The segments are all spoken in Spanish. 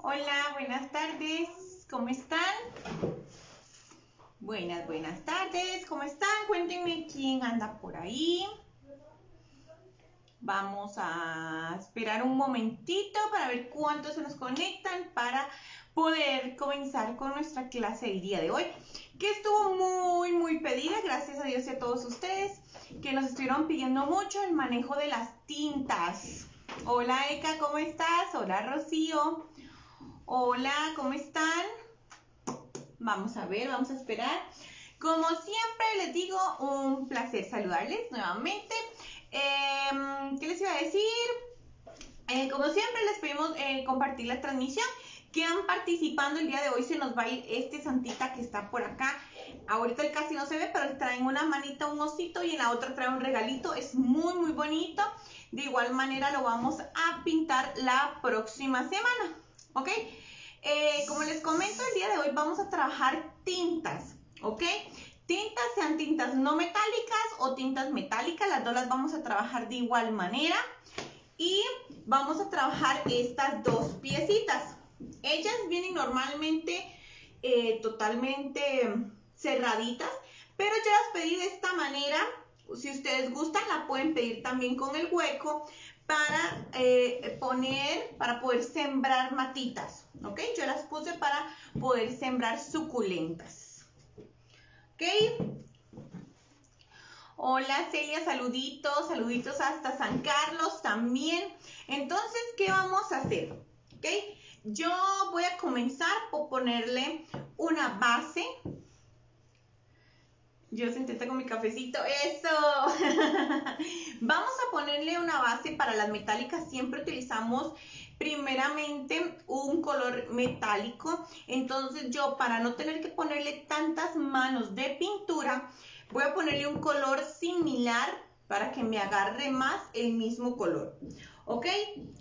Hola, buenas tardes. ¿Cómo están? Buenas, buenas tardes. ¿Cómo están? Cuéntenme quién anda por ahí. Vamos a esperar un momentito para ver cuántos se nos conectan para poder comenzar con nuestra clase del día de hoy, que estuvo muy, muy pedida, gracias a Dios y a todos ustedes, que nos estuvieron pidiendo mucho el manejo de las tintas. Hola Eka, ¿cómo estás? Hola Rocío. Hola, ¿cómo están? Vamos a ver, vamos a esperar. Como siempre les digo, un placer saludarles nuevamente. Em, ¿Qué les iba a decir? Eh, como siempre les pedimos eh, compartir la transmisión. Quedan participando el día de hoy, se nos va a ir este santita que está por acá. Ahorita el casi no se ve, pero traen una manita, un osito y en la otra trae un regalito. Es muy, muy bonito. De igual manera lo vamos a pintar la próxima semana. ¿Ok? Eh, como les comento, el día de hoy vamos a trabajar tintas. ¿Ok? Tintas sean tintas no metálicas o tintas metálicas. Las dos las vamos a trabajar de igual manera. Y vamos a trabajar estas dos piecitas. Ellas vienen normalmente eh, totalmente cerraditas, pero yo las pedí de esta manera si ustedes gustan, la pueden pedir también con el hueco para eh, poner, para poder sembrar matitas, ¿ok? Yo las puse para poder sembrar suculentas, ¿ok? Hola Celia, saluditos, saluditos hasta San Carlos también. Entonces, ¿qué vamos a hacer? ¿Ok? Yo voy a comenzar por ponerle una base yo senté con mi cafecito. ¡Eso! Vamos a ponerle una base para las metálicas. Siempre utilizamos primeramente un color metálico. Entonces yo para no tener que ponerle tantas manos de pintura, voy a ponerle un color similar para que me agarre más el mismo color. ¿Ok?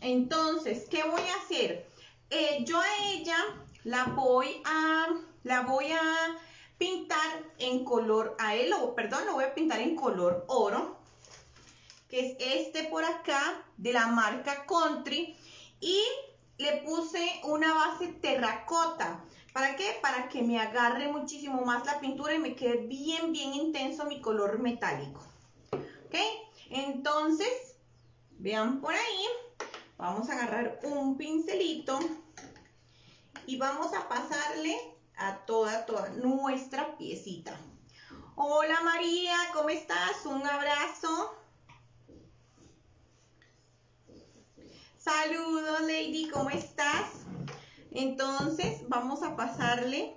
Entonces, ¿qué voy a hacer? Eh, yo a ella la voy a... La voy a pintar en color, a él, o perdón, lo voy a pintar en color oro, que es este por acá, de la marca Country, y le puse una base terracota. ¿Para qué? Para que me agarre muchísimo más la pintura y me quede bien, bien intenso mi color metálico. ¿Ok? Entonces, vean por ahí, vamos a agarrar un pincelito y vamos a pasarle a toda, toda nuestra piecita. Hola María, ¿cómo estás? Un abrazo. Saludos Lady, ¿cómo estás? Entonces vamos a pasarle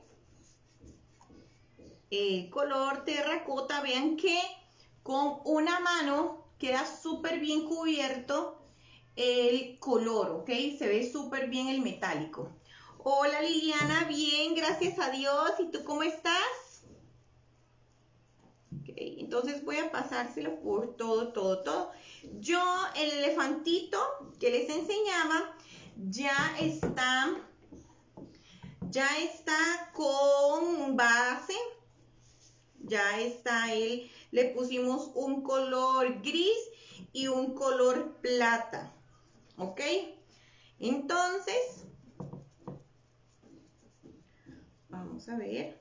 el color terracota. Vean que con una mano queda súper bien cubierto el color, ¿ok? Se ve súper bien el metálico. Hola Liliana, bien, gracias a Dios. ¿Y tú cómo estás? Ok, entonces voy a pasárselo por todo, todo, todo. Yo, el elefantito que les enseñaba, ya está, ya está con base. Ya está él, le pusimos un color gris y un color plata. ¿Ok? Entonces, Vamos a ver.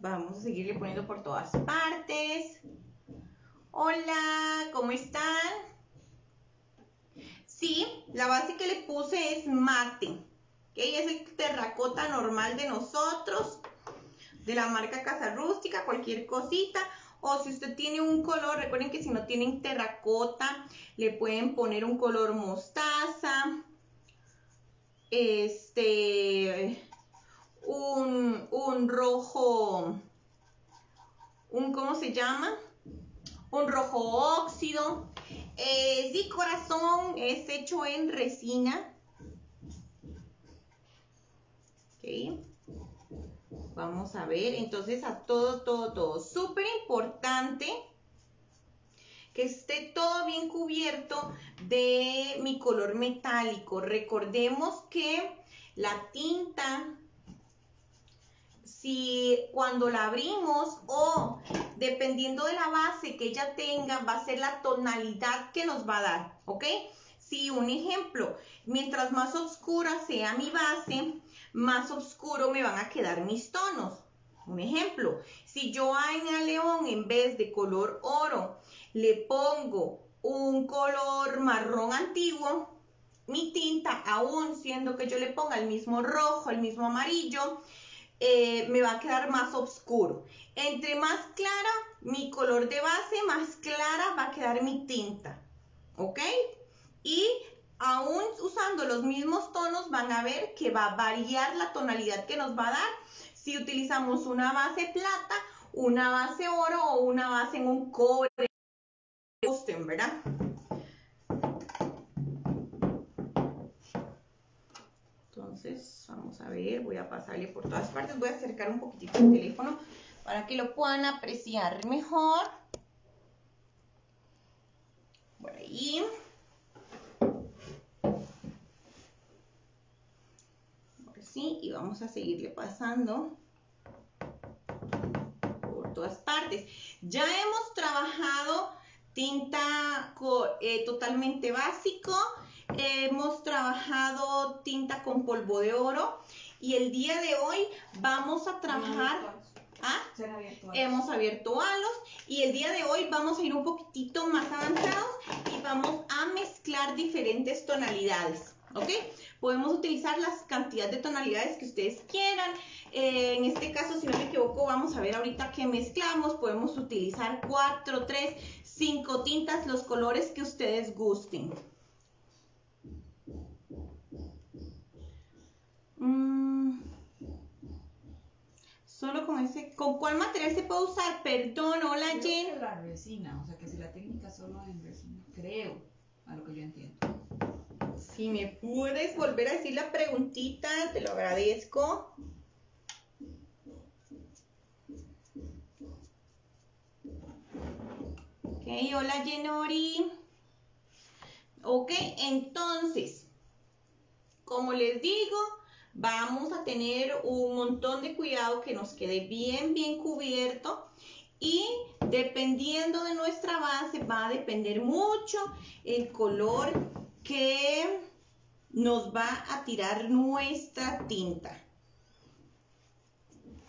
Vamos a seguirle poniendo por todas partes. Hola, ¿cómo están? Sí, la base que le puse es mate. ¿okay? Es el terracota normal de nosotros, de la marca Casa Rústica, cualquier cosita. O si usted tiene un color, recuerden que si no tienen terracota, le pueden poner un color mostaza. Este, un, rojo, un, ¿cómo se llama? Un rojo óxido. Eh, sí, corazón, es hecho en resina. Ok. Vamos a ver, entonces a todo, todo, todo. Súper importante que esté todo bien cubierto de mi color metálico. Recordemos que la tinta si cuando la abrimos o dependiendo de la base que ella tenga, va a ser la tonalidad que nos va a dar, ¿ok? Si un ejemplo, mientras más oscura sea mi base, más oscuro me van a quedar mis tonos. Un ejemplo, si yo en el león en vez de color oro le pongo un color marrón antiguo, mi tinta, aún siendo que yo le ponga el mismo rojo, el mismo amarillo, eh, me va a quedar más oscuro. Entre más clara mi color de base, más clara va a quedar mi tinta. ¿Ok? Y aún usando los mismos tonos van a ver que va a variar la tonalidad que nos va a dar si utilizamos una base plata, una base oro o una base en un cobre. ¿verdad? Entonces, vamos a ver, voy a pasarle por todas partes, voy a acercar un poquitito el teléfono para que lo puedan apreciar mejor. Por ahí. sí, y vamos a seguirle pasando por todas partes. Ya hemos trabajado tinta eh, totalmente básico, hemos trabajado tinta con polvo de oro y el día de hoy vamos a trabajar... ¿Ah? Hemos abierto halos y el día de hoy vamos a ir un poquitito más avanzados y vamos a mezclar diferentes tonalidades, ¿ok? Podemos utilizar las cantidades de tonalidades que ustedes quieran. Eh, en este caso, si no me equivoco, vamos a ver ahorita qué mezclamos. Podemos utilizar 4, 3, 5 tintas, los colores que ustedes gusten. Mm. Solo con ese, ¿con cuál material se puede usar? Perdón, hola Jen. la resina, o sea que si la técnica solo en resina, creo, a lo que yo entiendo. Si me puedes volver a decir la preguntita, te lo agradezco. Ok, hola Jenori. Ok, entonces, como les digo, vamos a tener un montón de cuidado que nos quede bien, bien cubierto. Y dependiendo de nuestra base, va a depender mucho el color que nos va a tirar nuestra tinta.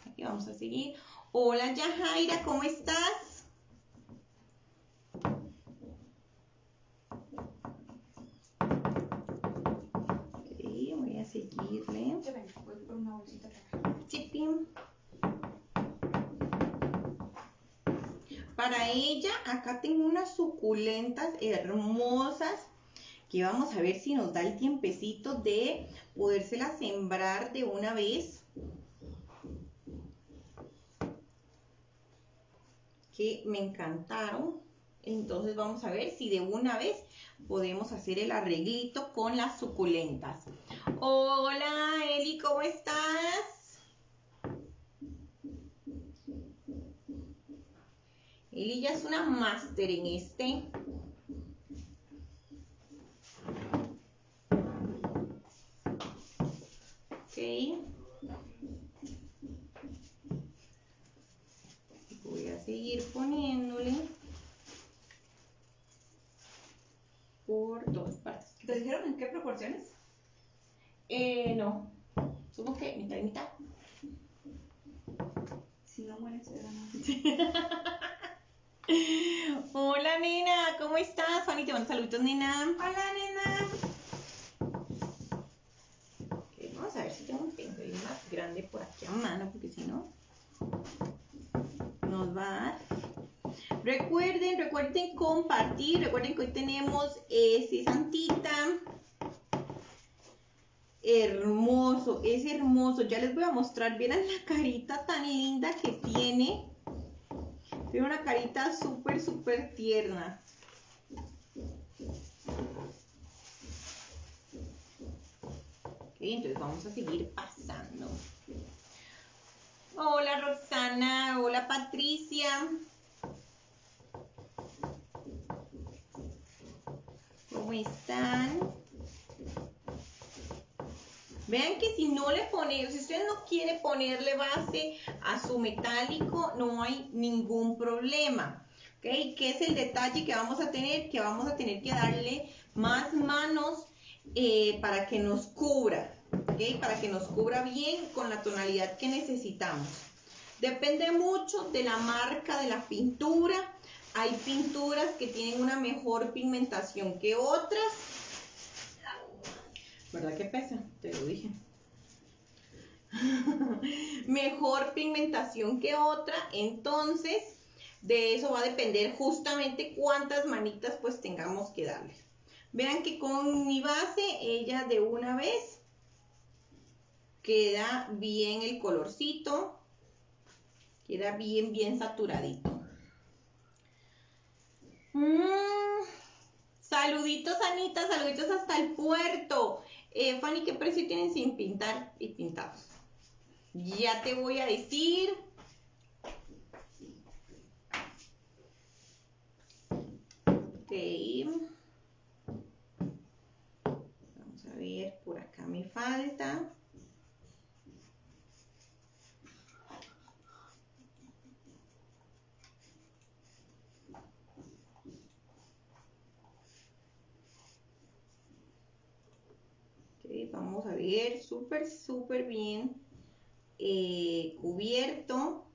Aquí vamos a seguir. Hola Yajaira, ¿cómo estás? Seguirle. Voy por una bolsita Para ella, acá tengo unas suculentas hermosas que vamos a ver si nos da el tiempecito de podérsela sembrar de una vez. Que me encantaron. Entonces vamos a ver si de una vez podemos hacer el arreglito con las suculentas. Hola Eli, ¿cómo estás? Eli ya es una máster en este. Voy a seguir poniéndole por dos partes. ¿Te dijeron en qué proporciones? Eh, no. Supongo que mitad y mitad. Si no muere, se Hola, nena, ¿cómo estás? Fanny, te mando saludos, nena. Hola, nena. a ver si tengo un pincelín más grande por aquí a mano, porque si no, nos va a dar. Recuerden, recuerden compartir, recuerden que hoy tenemos ese santita. Hermoso, es hermoso. Ya les voy a mostrar, vieran la carita tan linda que tiene. Tiene una carita súper, súper tierna. entonces vamos a seguir pasando. Hola Roxana, hola Patricia. ¿Cómo están? Vean que si no le pone, si usted no quiere ponerle base a su metálico, no hay ningún problema. ¿Ok? ¿Qué es el detalle que vamos a tener? Que vamos a tener que darle más manos eh, para que nos cubra, ¿ok? Para que nos cubra bien con la tonalidad que necesitamos. Depende mucho de la marca de la pintura. Hay pinturas que tienen una mejor pigmentación que otras. ¿Verdad que pesa? Te lo dije. mejor pigmentación que otra. Entonces, de eso va a depender justamente cuántas manitas pues tengamos que darle. Vean que con mi base, ella de una vez queda bien el colorcito. Queda bien, bien saturadito. Mm, saluditos, Anita, saluditos hasta el puerto. Eh, Fanny, ¿qué precio tienen sin pintar y pintados? Ya te voy a decir. Ok. Vamos a ver, por acá me falta. Vamos a ver, súper, súper bien eh, cubierto.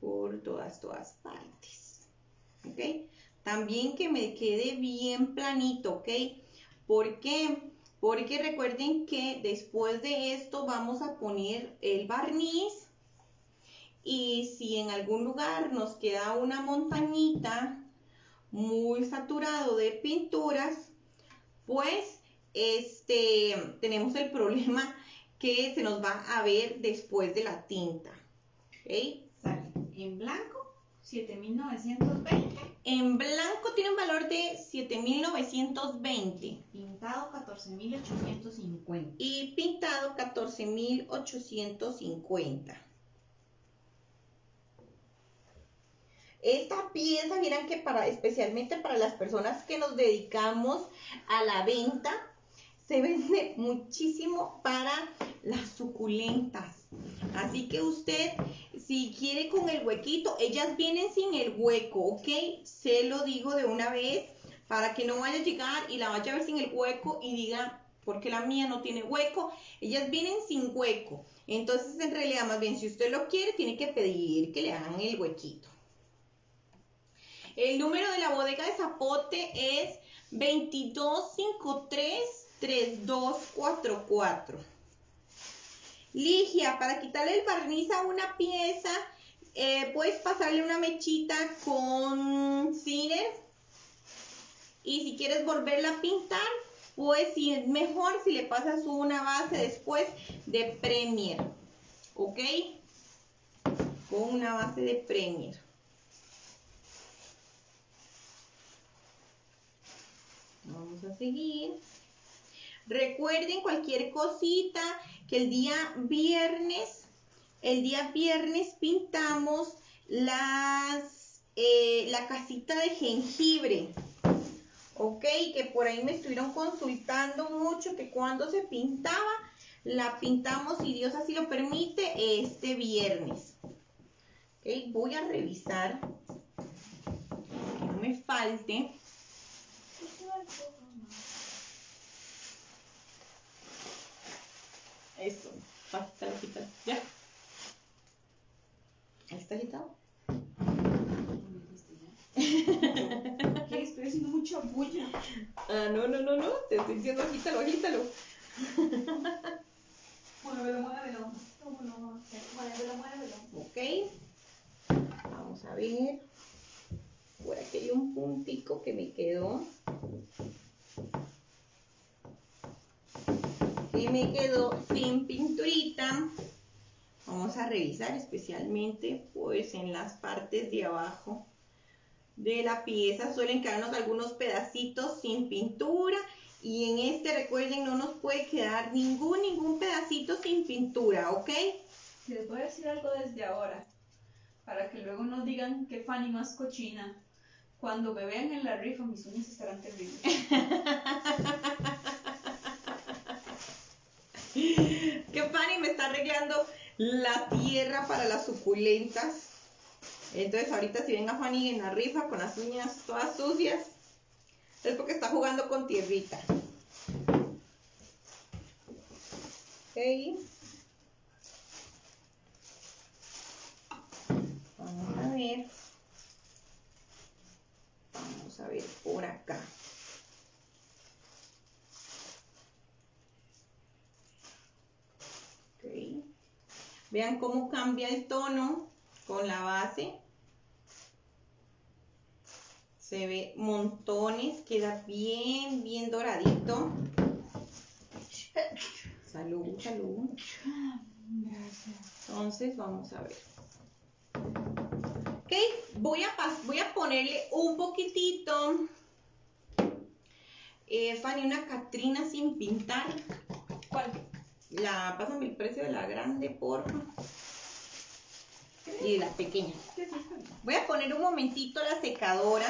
Por todas, todas partes. ¿Ok? También que me quede bien planito, ¿ok? ¿Por qué? Porque recuerden que después de esto vamos a poner el barniz y si en algún lugar nos queda una montañita muy saturado de pinturas, pues este, tenemos el problema que se nos va a ver después de la tinta. ¿okay? Sale en blanco 7920. En blanco tiene un valor de 7920. Pintado 14850. Y pintado 14850. Esta pieza, miren que para, especialmente para las personas que nos dedicamos a la venta, se vende muchísimo para las suculentas. Así que usted, si quiere con el huequito, ellas vienen sin el hueco, ¿ok? Se lo digo de una vez para que no vaya a llegar y la vaya a ver sin el hueco y diga, porque la mía no tiene hueco. Ellas vienen sin hueco. Entonces, en realidad, más bien, si usted lo quiere, tiene que pedir que le hagan el huequito. El número de la bodega de Zapote es 2253-3244. Ligia, para quitarle el barniz a una pieza, eh, puedes pasarle una mechita con cine. Y si quieres volverla a pintar, pues es mejor si le pasas una base después de Premier. ¿Ok? Con una base de Premier. Vamos a seguir. Recuerden cualquier cosita que el día viernes, el día viernes pintamos las, eh, la casita de jengibre. Ok, que por ahí me estuvieron consultando mucho que cuando se pintaba, la pintamos, si Dios así lo permite, este viernes. Ok, voy a revisar que no me falte. Eso, basta, quítalo. Ya. ¿Ahí está agitado? ¿Qué? Estoy haciendo mucha bulla. Ah, no, no, no, no. Te estoy diciendo agítalo, agítalo. Muévelo, muévelo. Muévelo, muévelo. Ok. Vamos a ver. Por aquí hay un puntico que me quedó. Que me quedó sin pinturita. Vamos a revisar especialmente pues en las partes de abajo de la pieza. Suelen quedarnos algunos pedacitos sin pintura. Y en este, recuerden, no nos puede quedar ningún, ningún pedacito sin pintura, ¿ok? Les voy a decir algo desde ahora, para que luego no digan que Fanny más cochina. Cuando me vean en la rifa, mis uñas estarán terribles. que Fanny me está arreglando la tierra para las suculentas. Entonces ahorita si ven a Fanny en la rifa con las uñas todas sucias, es porque está jugando con tierrita. Ok. Vamos a ver. A ver por acá. Ok. Vean cómo cambia el tono con la base. Se ve montones, queda bien, bien doradito. Salud, salud. Entonces, vamos a ver. Voy a, voy a ponerle un poquitito. Eh, Fanny, una Catrina sin pintar. ¿Cuál? La, pásame el precio de la grande, por Y de la pequeña. Voy a poner un momentito la secadora.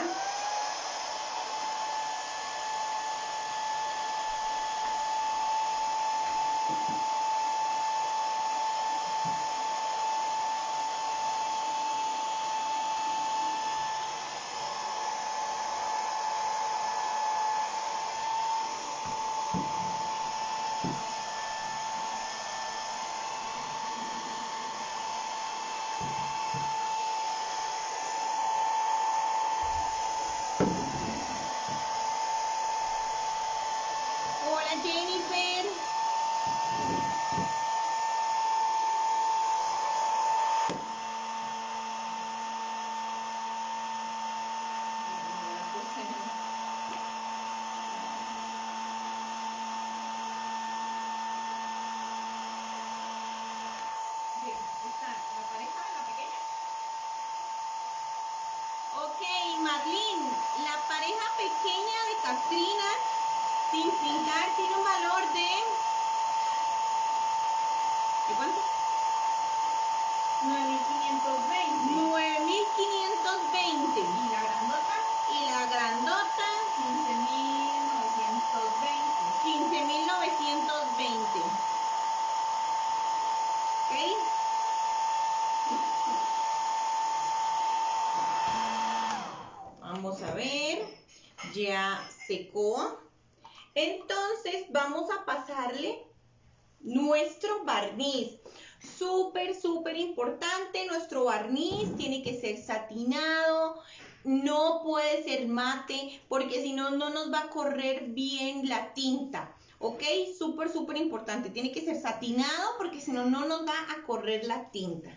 Súper, súper importante. Tiene que ser satinado porque si no, no nos va a correr la tinta.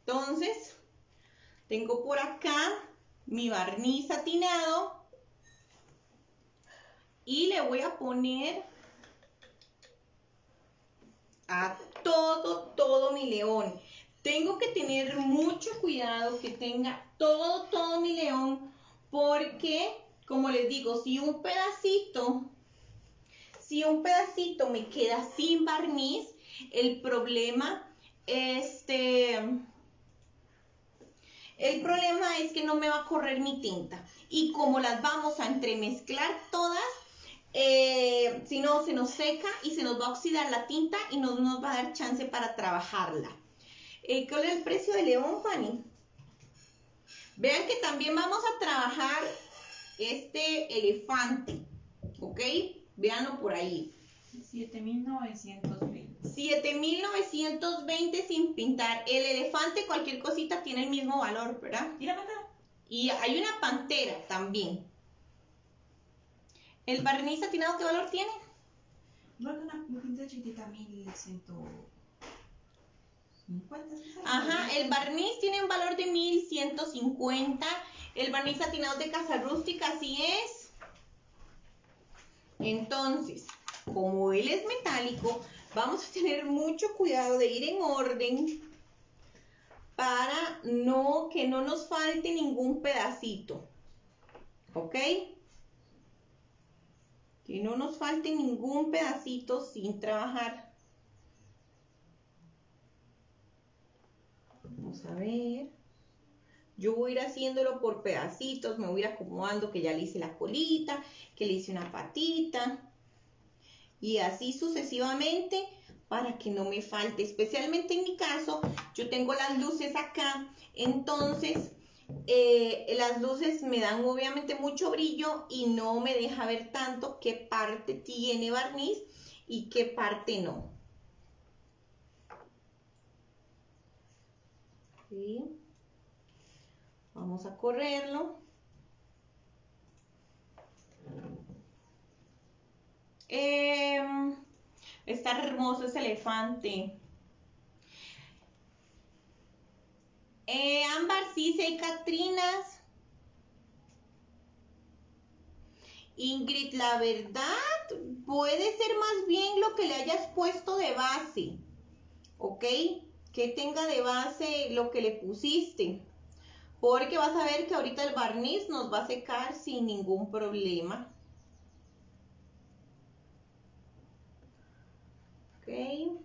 Entonces, tengo por acá mi barniz satinado y le voy a poner a todo, todo mi león. Tengo que tener mucho cuidado que tenga todo, todo mi león porque, como les digo, si un pedacito, si un pedacito me queda sin barniz, el problema, este, el problema es que no me va a correr mi tinta. Y como las vamos a entremezclar todas, eh, si no, se nos seca y se nos va a oxidar la tinta y no nos va a dar chance para trabajarla. Eh, ¿Cuál es el precio de león, Fanny? Vean que también vamos a trabajar este elefante, ¿ok? Véanlo por ahí. 7920. 7.920 sin pintar. El elefante, cualquier cosita tiene el mismo valor, ¿verdad? ¿Y la? Y hay una pantera también. ¿El barniz satinado qué valor tiene? No, una, una pinta chiquitita, 1150. Ajá, el barniz tiene un valor de 1150. El barniz satinado de casa rústica, así es. Entonces, como él es metálico, vamos a tener mucho cuidado de ir en orden para no que no nos falte ningún pedacito. ¿Ok? Que no nos falte ningún pedacito sin trabajar. Vamos a ver. Yo voy a ir haciéndolo por pedacitos, me voy a ir acomodando que ya le hice la colita, que le hice una patita. Y así sucesivamente para que no me falte. Especialmente en mi caso, yo tengo las luces acá, entonces eh, las luces me dan obviamente mucho brillo y no me deja ver tanto qué parte tiene barniz y qué parte no. Vamos a correrlo. Em, está hermoso ese elefante. Eh, sí, sí hay Catrinas. Ingrid, la verdad puede ser más bien lo que le hayas puesto de base, ¿ok? Que tenga de base lo que le pusiste, porque vas a ver que ahorita el barniz nos va a secar sin ningún problema. Ok,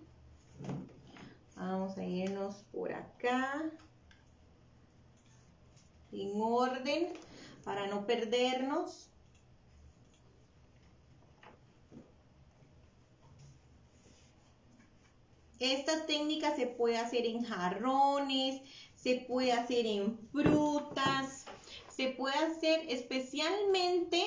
vamos a irnos por acá en orden para no perdernos. Esta técnica se puede hacer en jarrones, se puede hacer en frutas, se puede hacer especialmente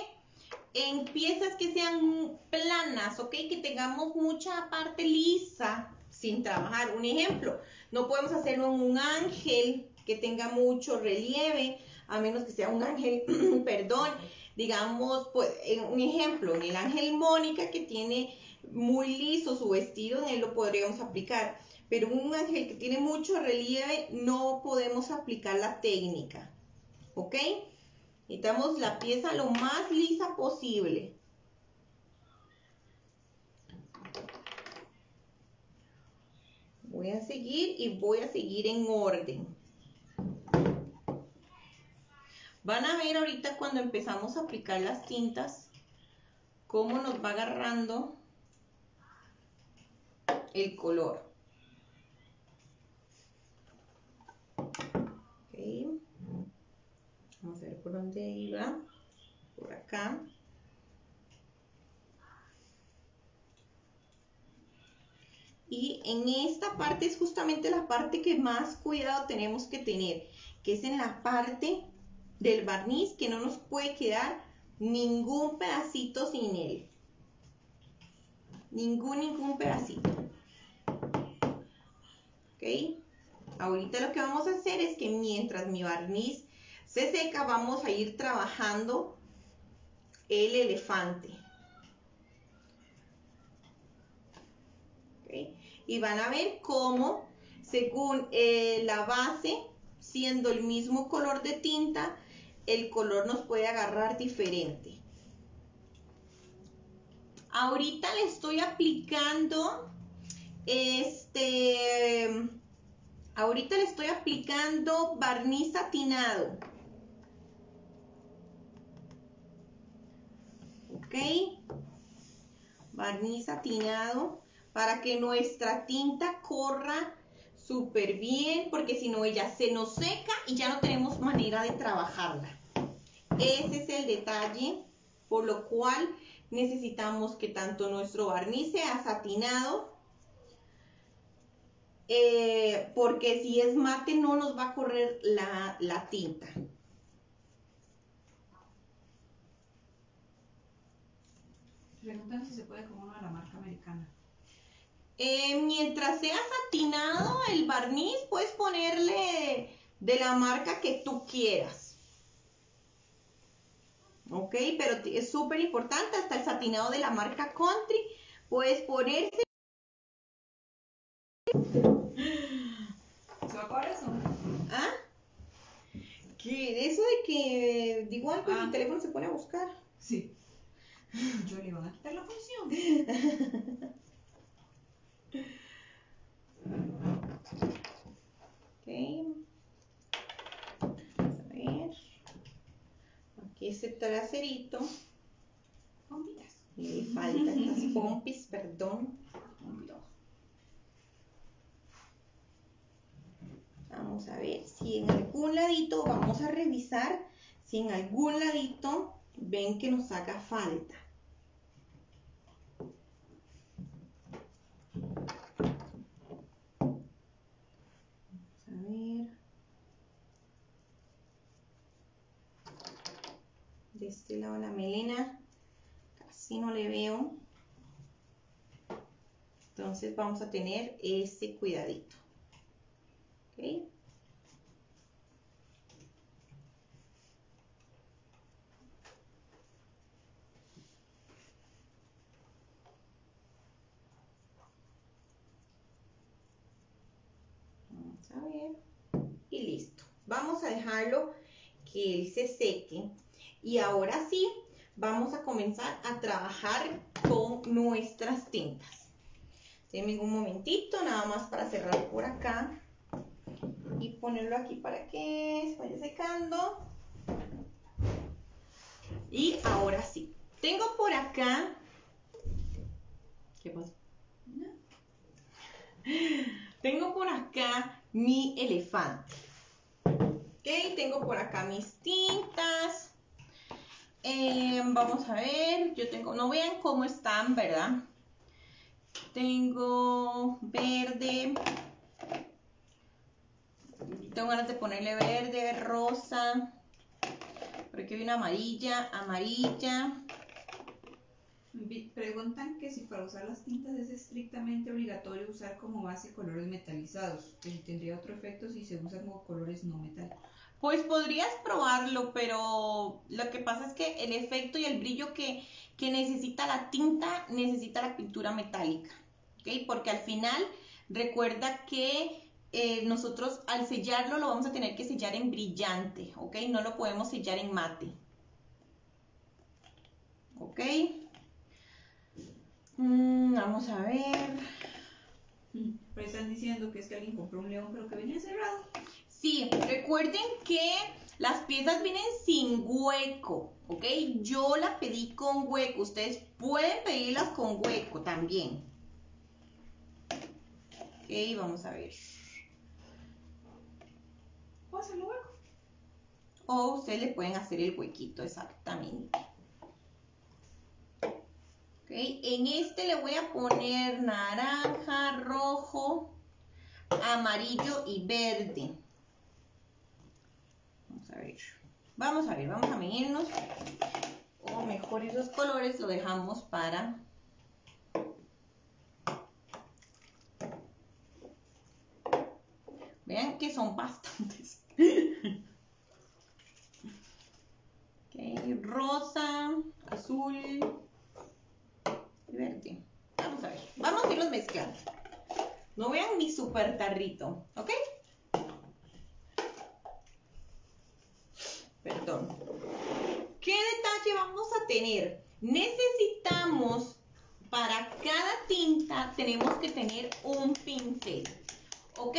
en piezas que sean planas, ¿ok? Que tengamos mucha parte lisa sin trabajar. Un ejemplo, no podemos hacerlo en un ángel que tenga mucho relieve, a menos que sea un ángel, perdón, digamos, pues, un ejemplo, en el ángel Mónica que tiene muy liso su vestido, en él lo podríamos aplicar, pero un ángel que tiene mucho relieve no podemos aplicar la técnica, ¿ok? Necesitamos la pieza lo más lisa posible. Voy a seguir y voy a seguir en orden. Van a ver ahorita cuando empezamos a aplicar las tintas, cómo nos va agarrando el color. Vamos a ver por dónde iba. Por acá. Y en esta parte es justamente la parte que más cuidado tenemos que tener, que es en la parte del barniz que no nos puede quedar ningún pedacito sin él. Ningún, ningún pedacito. ¿Ok? Ahorita lo que vamos a hacer es que mientras mi barniz se seca, vamos a ir trabajando el elefante. Y van a ver cómo, según eh, la base, siendo el mismo color de tinta, el color nos puede agarrar diferente. Ahorita le estoy aplicando este, ahorita le estoy aplicando barniz satinado. Barniz satinado para que nuestra tinta corra súper bien, porque si no ella se nos seca y ya no tenemos manera de trabajarla. Ese es el detalle, por lo cual necesitamos que tanto nuestro barniz sea satinado, eh, porque si es mate no nos va a correr la, la tinta. Preguntan si se puede como uno de la marca americana. Eh, mientras sea satinado el barniz, puedes ponerle de la marca que tú quieras. Ok, pero es súper importante, hasta el satinado de la marca Country, puedes ponerse... ¿Se va a acabar eso? ¿Ah? ¿Qué? Eso de que digo algo y Ah. mi teléfono se pone a buscar. Sí. Yo le iban a quitar la función. Ok. Vamos a ver. Aquí ese traserito. Pompitas. Y le faltan las pompis, perdón. Vamos a ver si en algún ladito, vamos a revisar si en algún ladito ven que nos haga falta. de este lado la melena casi no le veo. Entonces vamos a tener este cuidadito. ¿Ok? Vamos a ver. Y listo. Vamos a dejarlo que él se seque. Y ahora sí, vamos a comenzar a trabajar con nuestras tintas. Denme un momentito, nada más para cerrar por acá y ponerlo aquí para que se vaya secando. Y ahora sí, tengo por acá, ¿qué pasa? Tengo por acá mi elefante. Ok, tengo por acá mis tintas. Eh, vamos a ver, yo tengo, no vean cómo están, ¿verdad? Tengo verde. Tengo ganas de ponerle verde, rosa. Por aquí hay una amarilla, amarilla. Preguntan que si para usar las tintas es estrictamente obligatorio usar como base colores metalizados, que si tendría otro efecto si se usan como colores no metálicos. Pues podrías probarlo, pero lo que pasa es que el efecto y el brillo que, que necesita la tinta necesita la pintura metálica, ¿ok? Porque al final recuerda que eh, nosotros al sellarlo lo vamos a tener que sellar en brillante, ¿ok? No lo podemos sellar en mate, ¿ok? Mm, vamos a ver. Pero están diciendo que es que alguien compró un león pero que venía cerrado. Sí, recuerden que las piezas vienen sin hueco, ¿ok? Yo la pedí con hueco, ustedes pueden pedirlas con hueco también. Ok, vamos a ver. ¿Puedo hacerlo hueco? O ustedes le pueden hacer el huequito exactamente. Ok, en este le voy a poner naranja, rojo, amarillo y verde. Vamos a ver. Vamos a ver, vamos a medirnos. O mejor esos colores lo dejamos para... Vean que son bastantes. Ok, rosa, azul y verde. Vamos a ver, vamos a irlos mezclando. No vean mi super tarrito, ¿ok? Perdón. ¿Qué detalle vamos a tener? Necesitamos, para cada tinta, tenemos que tener un pincel, ¿ok?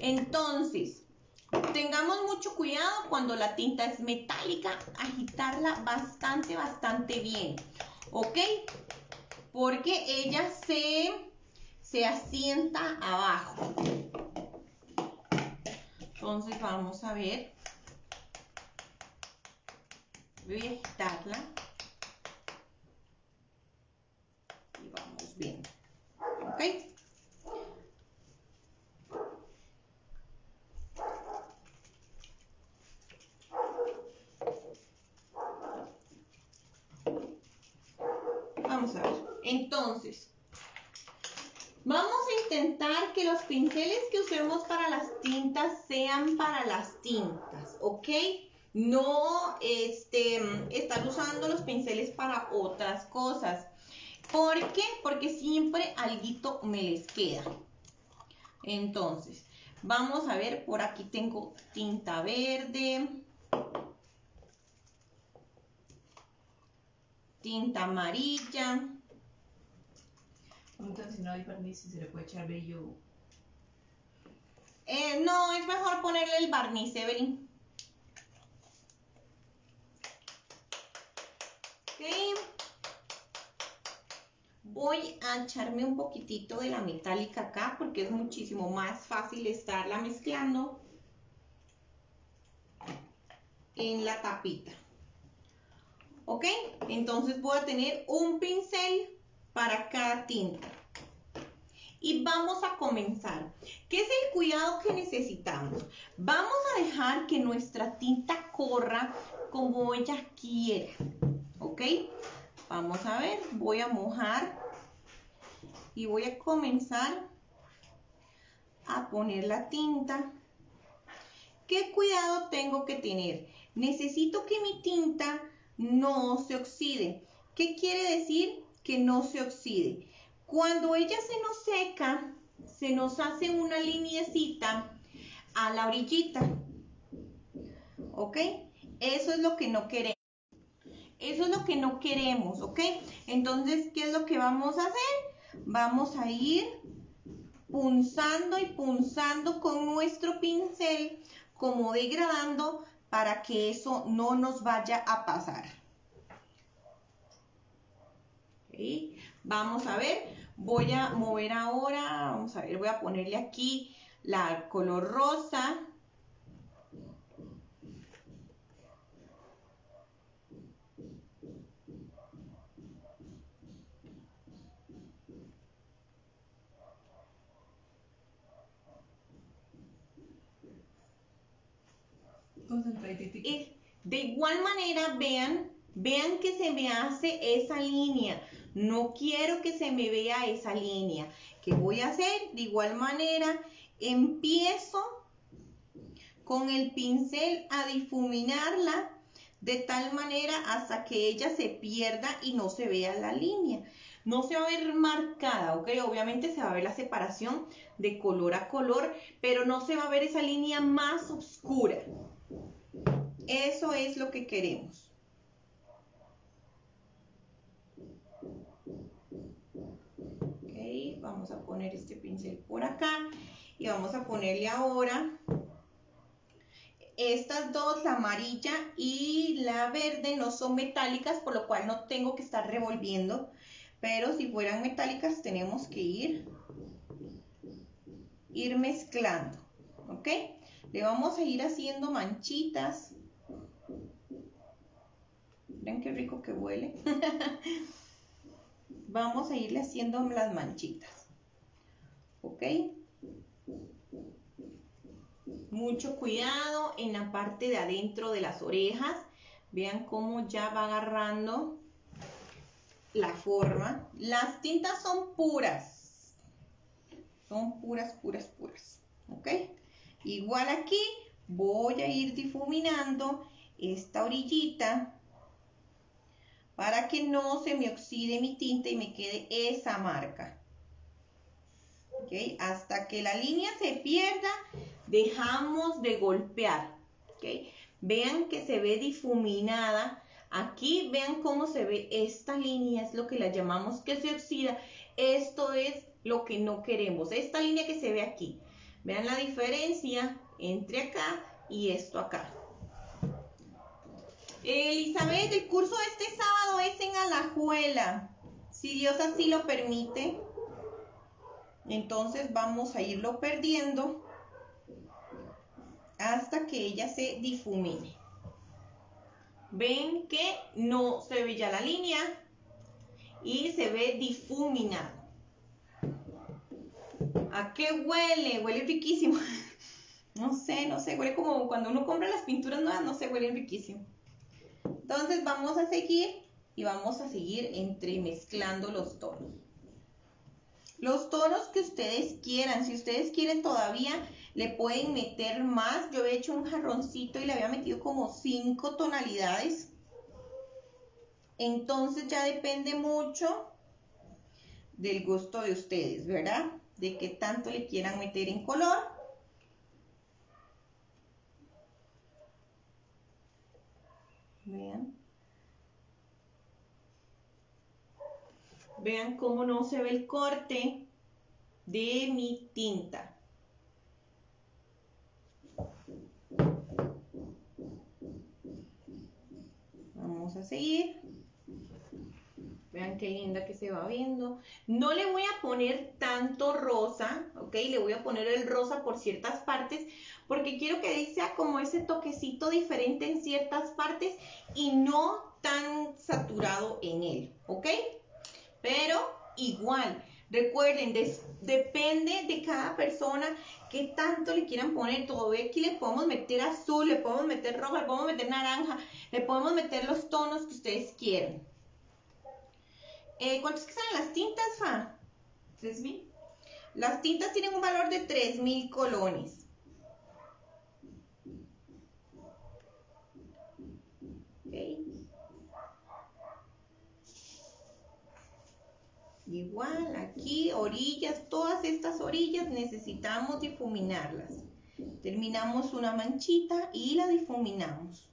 Entonces, Tengamos mucho cuidado cuando la tinta es metálica, agitarla bastante, bastante bien, ¿ok? Porque ella se, se asienta abajo. Entonces vamos a ver. Voy a agitarla. Y vamos viendo, ¿ok? Vamos a ver. Entonces, vamos a intentar que los pinceles que usemos para las tintas sean para las tintas, ¿ok? No este, estar usando los pinceles para otras cosas. ¿Por qué? Porque siempre alguito me les queda. Entonces, vamos a ver, por aquí tengo tinta verde. tinta amarilla. Preguntan si no hay barniz se le puede echar brillo. Eh, no, es mejor ponerle el barniz, Evelyn. Voy a echarme un poquitito de la metálica acá porque es muchísimo más fácil estarla mezclando en la tapita. ¿Ok? Entonces voy a tener un pincel para cada tinta. Y vamos a comenzar. ¿Qué es el cuidado que necesitamos? Vamos a dejar que nuestra tinta corra como ella quiera. ¿Ok? Vamos a ver, voy a mojar y voy a comenzar a poner la tinta. ¿Qué cuidado tengo que tener? Necesito que mi tinta no se oxide. ¿Qué quiere decir que no se oxide? Cuando ella se nos seca, se nos hace una linecita a la orillita. ¿Ok? Eso es lo que no queremos. Eso es lo que no queremos, ¿ok? Entonces, ¿qué es lo que vamos a hacer? Vamos a ir punzando y punzando con nuestro pincel, como degradando, para que eso no nos vaya a pasar. Vamos a ver, voy a mover ahora, vamos a ver, voy a ponerle aquí la color rosa. De igual manera, vean, vean que se me hace esa línea. No quiero que se me vea esa línea. ¿Qué voy a hacer? De igual manera, empiezo con el pincel a difuminarla de tal manera hasta que ella se pierda y no se vea la línea. No se va a ver marcada, ¿ok? Obviamente se va a ver la separación de color a color, pero no se va a ver esa línea más oscura. Eso es lo que queremos. Ok, vamos a poner este pincel por acá y vamos a ponerle ahora estas dos, la amarilla y la verde, no son metálicas, por lo cual no tengo que estar revolviendo. Pero si fueran metálicas tenemos que ir, ir mezclando, ¿ok? Le vamos a ir haciendo manchitas Ven qué rico que huele. Vamos a irle haciendo las manchitas. ¿Ok? Mucho cuidado en la parte de adentro de las orejas. Vean cómo ya va agarrando la forma. Las tintas son puras. Son puras, puras, puras. ¿Ok? Igual aquí voy a ir difuminando esta orillita para que no se me oxide mi tinta y me quede esa marca. Hasta que la línea se pierda, dejamos de golpear. ¿Ok? Vean que se ve difuminada. Aquí vean cómo se ve esta línea, es lo que la llamamos que se oxida. Esto es lo que no queremos. Esta línea que se ve aquí. Vean la diferencia entre acá y esto acá. Elizabeth, el curso este sábado es en Alajuela. Si Dios así lo permite, entonces vamos a irlo perdiendo hasta que ella se difumine. Ven que no se ve ya la línea y se ve difuminado. ¿A qué huele? Huele riquísimo. No sé, no sé, huele como cuando uno compra las pinturas nuevas, no sé, huele riquísimo. Entonces vamos a seguir y vamos a seguir entremezclando los tonos. Los tonos que ustedes quieran, si ustedes quieren todavía le pueden meter más. Yo he hecho un jarroncito y le había metido como cinco tonalidades. Entonces ya depende mucho del gusto de ustedes, ¿verdad? De qué tanto le quieran meter en color. Vean. Vean cómo no se ve el corte de mi tinta. Vamos a seguir. Vean qué linda que se va viendo. No le voy a poner tanto rosa, ¿ok? Le voy a poner el rosa por ciertas partes porque quiero que sea como ese toquecito diferente en ciertas partes y no tan saturado en él, ¿ok? Pero igual, Recuerden, depende de cada persona qué tanto le quieran poner todo. Aquí le podemos meter azul, le podemos meter rojo, le podemos meter naranja, le podemos meter los tonos que ustedes quieran. Eh, ¿Cuántos que salen las tintas, Fa? 3.000. Las tintas tienen un valor de 3.000 colones. Igual aquí, orillas, todas estas orillas necesitamos difuminarlas. Terminamos una manchita y la difuminamos.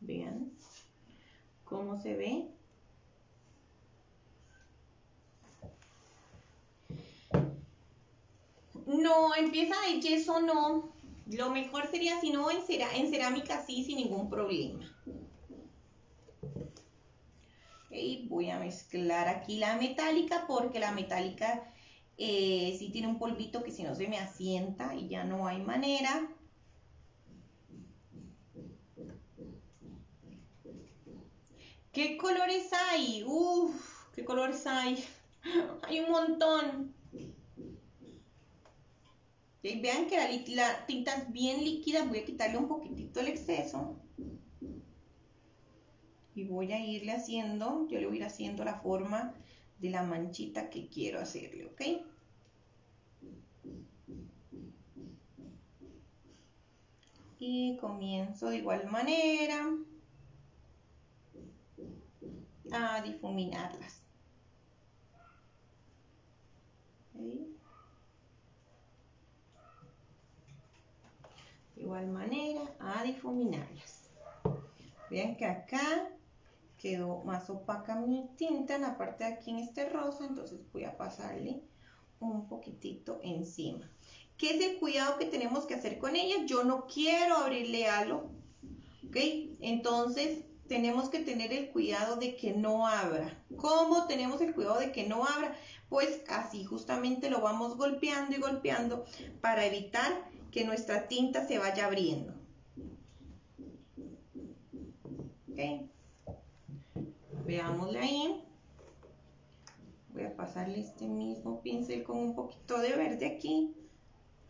Vean cómo se ve. No, empieza de yeso no. Lo mejor sería si no en, en cerámica sí, sin ningún problema. Voy a mezclar aquí la metálica porque la metálica eh, sí tiene un polvito que si no se me asienta y ya no hay manera. ¿Qué colores hay? Uf, ¿qué colores hay? hay un montón. vean que la, la, tinta es bien líquida, voy a quitarle un poquitito el exceso. Y voy a irle haciendo, yo le voy a ir haciendo la forma de la manchita que quiero hacerle, ¿ok? Y comienzo de igual manera a difuminarlas. De igual manera a difuminarlas. Vean que acá quedó más opaca mi tinta en la parte de aquí en este rosa, entonces voy a pasarle un poquitito encima. ¿Qué es el cuidado que tenemos que hacer con ella? Yo no quiero abrirle halo, ¿ok? Entonces tenemos que tener el cuidado de que no abra. ¿Cómo tenemos el cuidado de que no abra? Pues así justamente lo vamos golpeando y golpeando para evitar que nuestra tinta se vaya abriendo. ¿Ok? Veámosle ahí. Voy a pasarle este mismo pincel con un poquito de verde aquí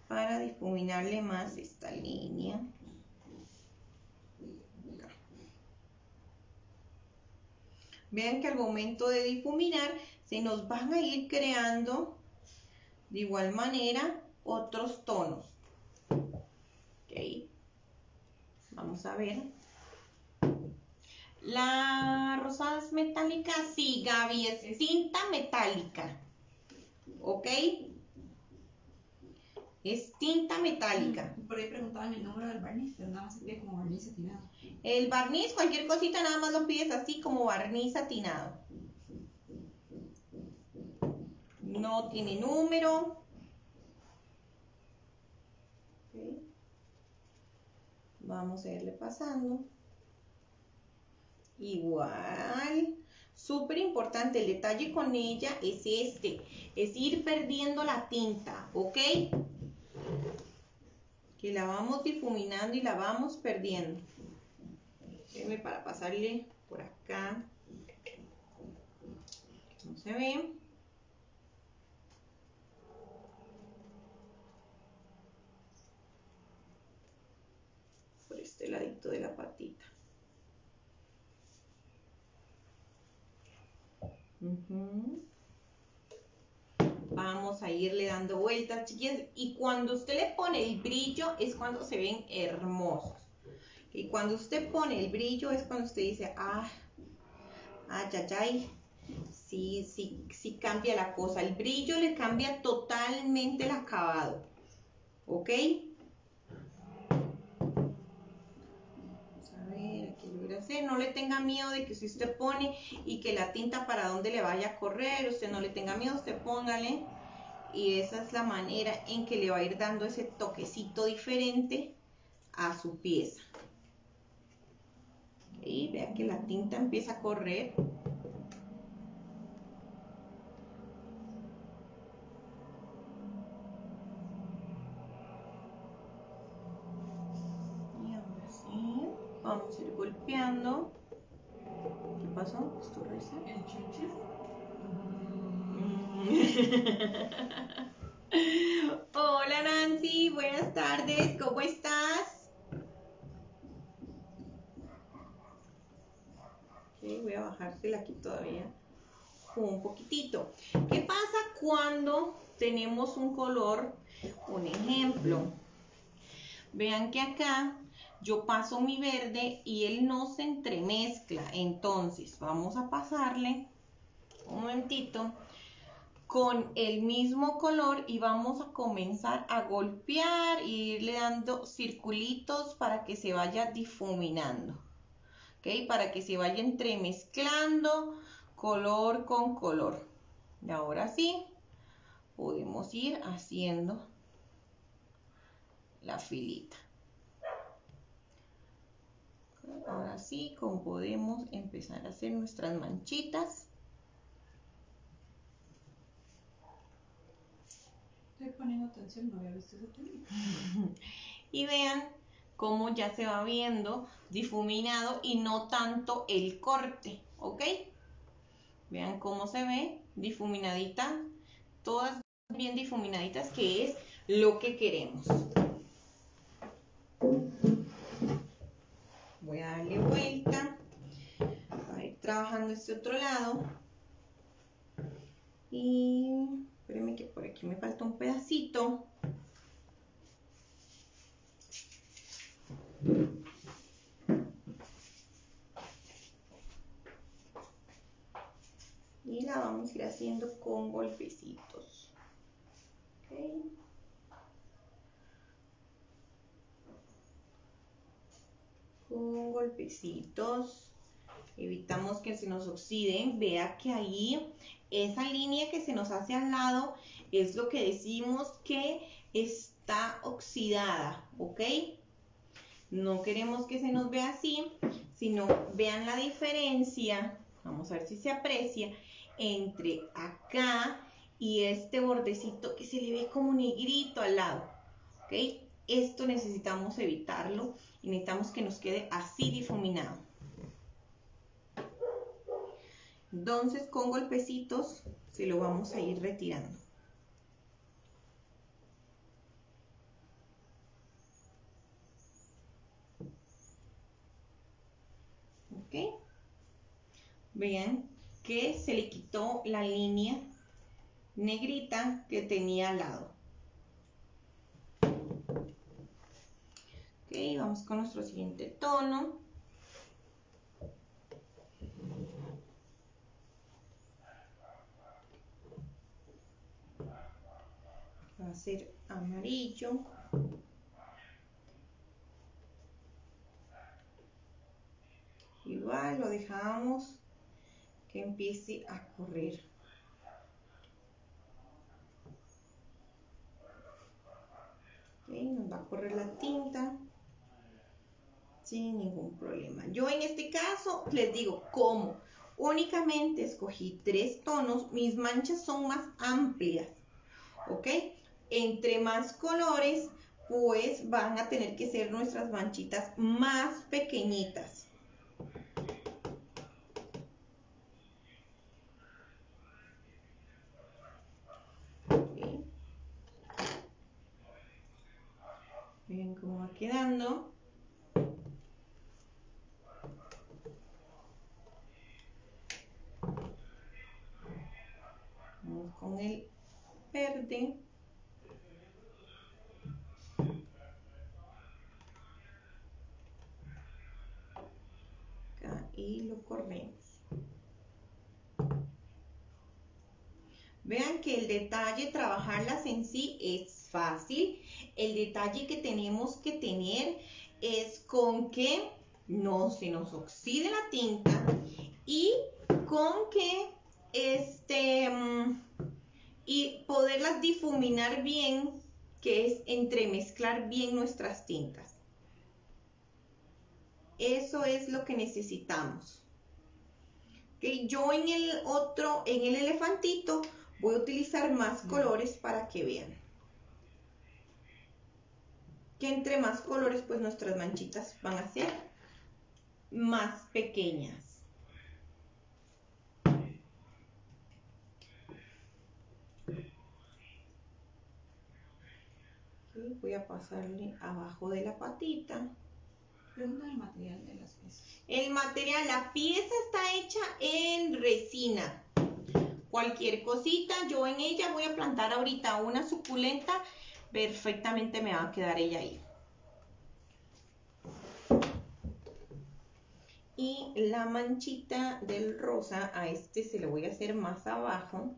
para difuminarle más esta línea. Vean que al momento de difuminar se nos van a ir creando de igual manera otros tonos. Vamos a ver. La rosada es metálica, sí, Gaby, es tinta metálica. ¿Ok? Es tinta metálica. Por ahí preguntaban el número del barniz, pero nada más se pide como barniz satinado. El barniz, cualquier cosita, nada más lo pides así como barniz satinado. No tiene número. Vamos a irle pasando. Igual. Súper importante, el detalle con ella es este, es ir perdiendo la tinta, ¿ok? Que la vamos difuminando y la vamos perdiendo. Déjeme para pasarle por acá. No se ve. Por este ladito de la patita. Vamos a irle dando vueltas, chiquillas. Y cuando usted le pone el brillo es cuando se ven hermosos. Y cuando usted pone el brillo es cuando usted dice, ah, ay, ay, ay, sí, sí, sí cambia la cosa. El brillo le cambia totalmente el acabado. ¿Ok? No le tenga miedo de que si usted pone y que la tinta para dónde le vaya a correr, usted no le tenga miedo, usted póngale y esa es la manera en que le va a ir dando ese toquecito diferente a su pieza. Y vea que la tinta empieza a correr. Golpeando. pasó? ¿Es tu risa? El chuche. Hola Nancy, buenas tardes, ¿cómo estás? Voy a bajársela aquí todavía un poquitito. ¿Qué pasa cuando tenemos un color? Un ejemplo. Vean que acá yo paso mi verde y él no se entremezcla. Entonces, vamos a pasarle un momentito con el mismo color y vamos a comenzar a golpear e irle dando circulitos para que se vaya difuminando. ¿Ok? Para que se vaya entremezclando color con color. Y ahora sí, podemos ir haciendo la filita. Ahora sí, como podemos empezar a hacer nuestras manchitas. Estoy poniendo atención, no había visto ese y vean cómo ya se va viendo difuminado y no tanto el corte, ¿ok? Vean cómo se ve difuminadita, todas bien difuminaditas, que es lo que queremos. Voy a darle vuelta para ir trabajando este otro lado. Y espérenme que por aquí me falta un pedacito. Y la vamos a ir haciendo con golpecitos. Okay. Con golpecitos. Evitamos que se nos oxiden. Vea que ahí esa línea que se nos hace al lado es lo que decimos que está oxidada, ¿ok? No queremos que se nos vea así, sino vean la diferencia, vamos a ver si se aprecia, entre acá y este bordecito que se le ve como negrito al lado, ¿ok? Esto necesitamos evitarlo y necesitamos que nos quede así difuminado. Entonces con golpecitos se lo vamos a ir retirando. ¿Ok? Vean que se le quitó la línea negrita que tenía al lado. Vamos con nuestro siguiente tono. Va a ser amarillo. Igual lo dejamos que empiece a correr. Okay, nos va a correr la tinta sin ningún problema. Yo en este caso les digo cómo. Únicamente escogí tres tonos, mis manchas son más amplias, ¿ok? Entre más colores, pues van a tener que ser nuestras manchitas más pequeñitas. Miren cómo va quedando. Vamos con el verde. Acá y lo corremos. Vean que el detalle, trabajarlas en sí es fácil. El detalle que tenemos que tener es con que no se nos oxide la tinta y con que este mm, y poderlas difuminar bien, que es entremezclar bien nuestras tintas. Eso es lo que necesitamos. Okay, yo en el otro, en el elefantito, voy a utilizar más colores para que vean. Que entre más colores, pues nuestras manchitas van a ser más pequeñas. Voy a pasarle abajo de la patita. Pregunta del material de las piezas. El material, la pieza está hecha en resina. Cualquier cosita, yo en ella voy a plantar ahorita una suculenta, perfectamente me va a quedar ella ahí. Y la manchita del rosa, a este se le voy a hacer más abajo.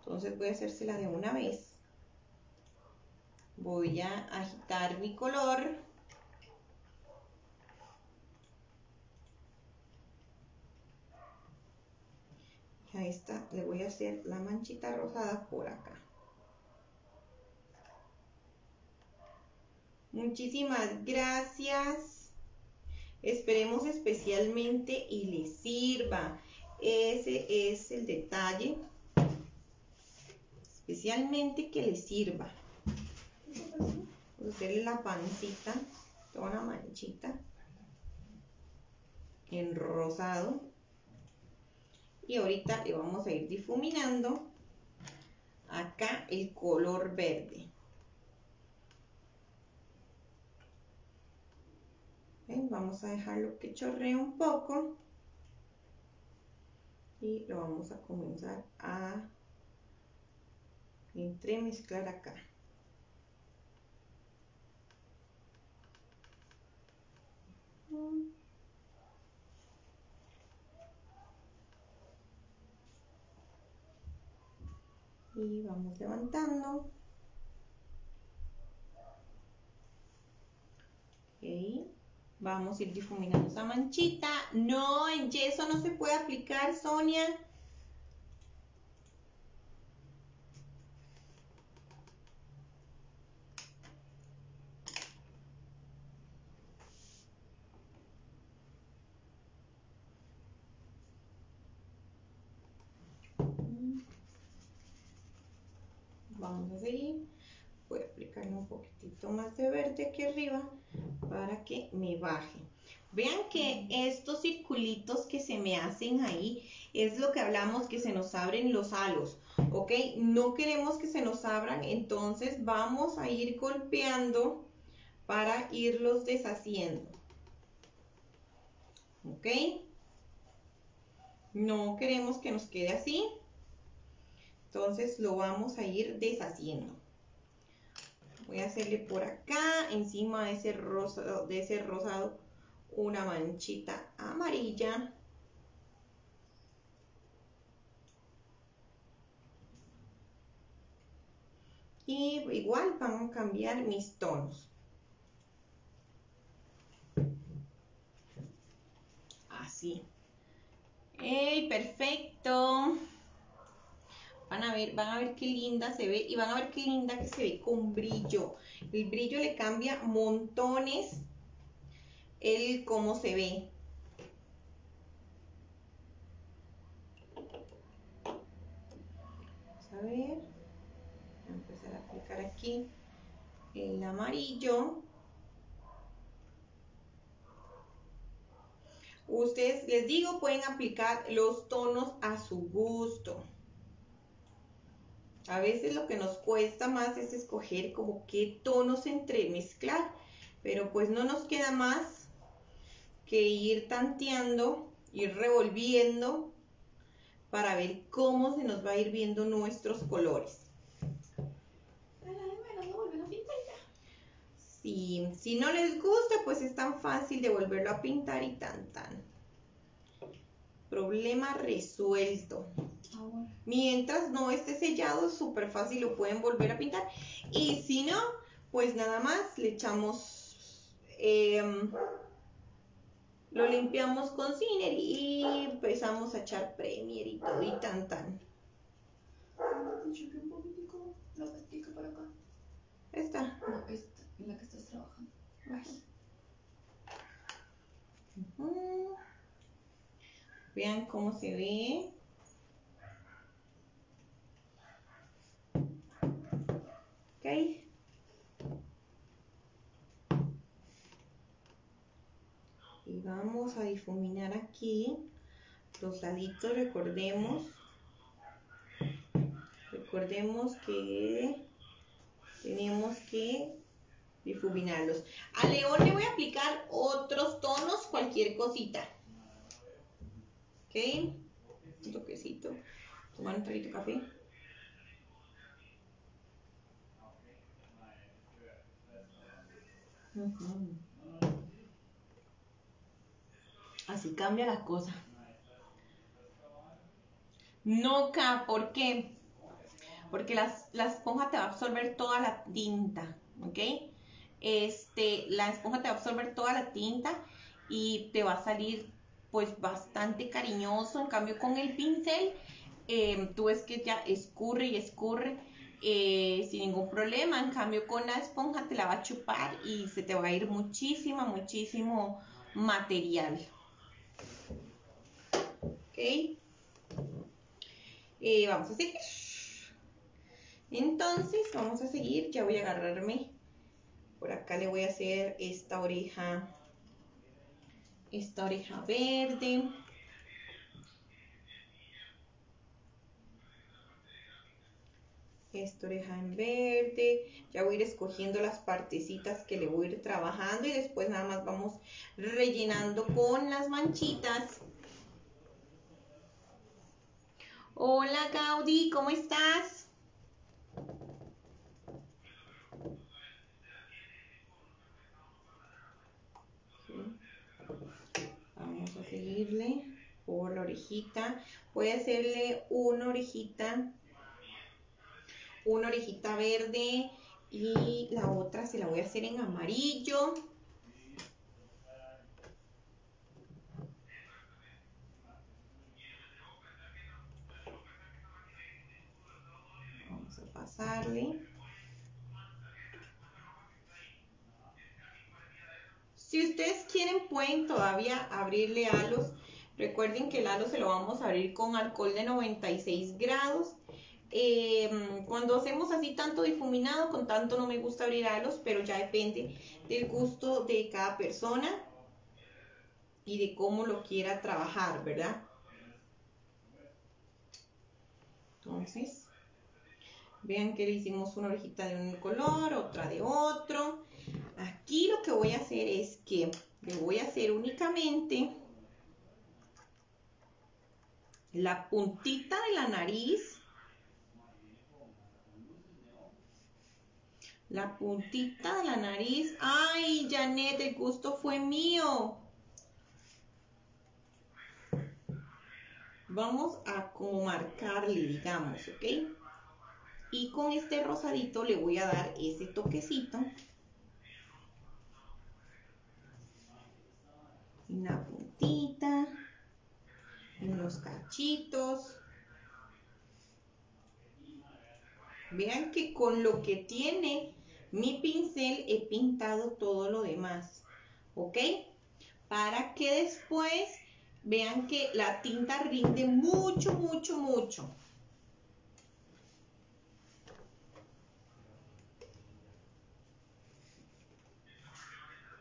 Entonces voy a hacérsela de una vez. Voy a agitar mi color. a esta le voy a hacer la manchita rosada por acá. Muchísimas gracias. Esperemos especialmente y le sirva. Ese es el detalle. Especialmente que le sirva. A hacerle la pancita, toda una manchita en rosado y ahorita le vamos a ir difuminando acá el color verde. Vamos a dejarlo que chorree un poco y lo vamos a comenzar a entremezclar acá. Y vamos levantando. Vamos a ir difuminando esa manchita. No, en yeso no se puede aplicar, Sonia. vamos a seguir voy a aplicarle un poquitito más de verde aquí arriba para que me baje. Vean que estos circulitos que se me hacen ahí es lo que hablamos que se nos abren los halos ok no queremos que se nos abran entonces vamos a ir golpeando para irlos deshaciendo ok no queremos que nos quede así entonces lo vamos a ir deshaciendo. Voy a hacerle por acá, encima de ese rosado, de ese rosado una manchita amarilla. Y igual vamos a cambiar mis tonos. Así. ¡Ey, perfecto! Van a ver, van a ver qué linda se ve y van a ver qué linda que se ve con brillo. El brillo le cambia montones el cómo se ve. Vamos a ver. Voy a empezar a aplicar aquí el amarillo. Ustedes, les digo, pueden aplicar los tonos a su gusto. A veces lo que nos cuesta más es escoger como qué tonos entremezclar, pero pues no nos queda más que ir tanteando, ir revolviendo para ver cómo se nos va a ir viendo nuestros colores. Si, si no les gusta, pues es tan fácil de volverlo a pintar y tan tan. Problema resuelto. Mientras no esté sellado, súper fácil, lo pueden volver a pintar. Y si no, pues nada más le echamos, em, lo limpiamos con Ciner y empezamos a echar Premier y todo y tan tan. Esta. No, esta, en la que estás trabajando. Vean cómo se ve. Y vamos a difuminar aquí los laditos, recordemos. Recordemos que tenemos que difuminarlos. A León le voy a aplicar otros tonos, cualquier cosita. ¿Ok? Un toquecito. Tomar un traguito de café. Así cambia la cosa. No, ¿por qué? Porque las- la esponja te va a absorber toda la tinta, ¿ok? Este, la esponja te va a absorber toda la tinta y te va a salir pues bastante cariñoso. En cambio con el pincel, eh, tú ves que ya escurre y escurre eh, sin ningún problema. En cambio con la esponja te la va a chupar y se te va a ir muchísimo, muchísimo material. ¿Ok? Eh, vamos a seguir. Entonces, vamos a seguir. Ya voy a agarrarme. Por acá le voy a hacer esta oreja. Esta oreja verde. Esta oreja en verde. Ya voy a ir escogiendo las partecitas que le voy a ir trabajando. Y después nada más vamos rellenando con las manchitas. Hola Gaudí, ¿cómo estás? Por la orejita. Voy a hacerle una orejita, una orejita verde y la otra se la voy a hacer en amarillo. Vamos a pasarle. Si ustedes quieren, pueden todavía abrirle halos. Recuerden que el halo se lo vamos a abrir con alcohol de 96 grados. Eh, cuando hacemos así tanto difuminado, con tanto no me gusta abrir halos, pero ya depende del gusto de cada persona y de cómo lo quiera trabajar, ¿verdad? Entonces, vean que le hicimos una orejita de un color, otra de otro. Aquí lo que voy a hacer es que le voy a hacer únicamente la puntita de la nariz. La puntita de la nariz. Ay, Janet, el gusto fue mío. Vamos a como marcarle, digamos, ¿ok? Y con este rosadito le voy a dar ese toquecito. Una puntita. Unos cachitos. Vean que con lo que tiene mi pincel he pintado todo lo demás. ¿Ok? Para que después vean que la tinta rinde mucho, mucho, mucho.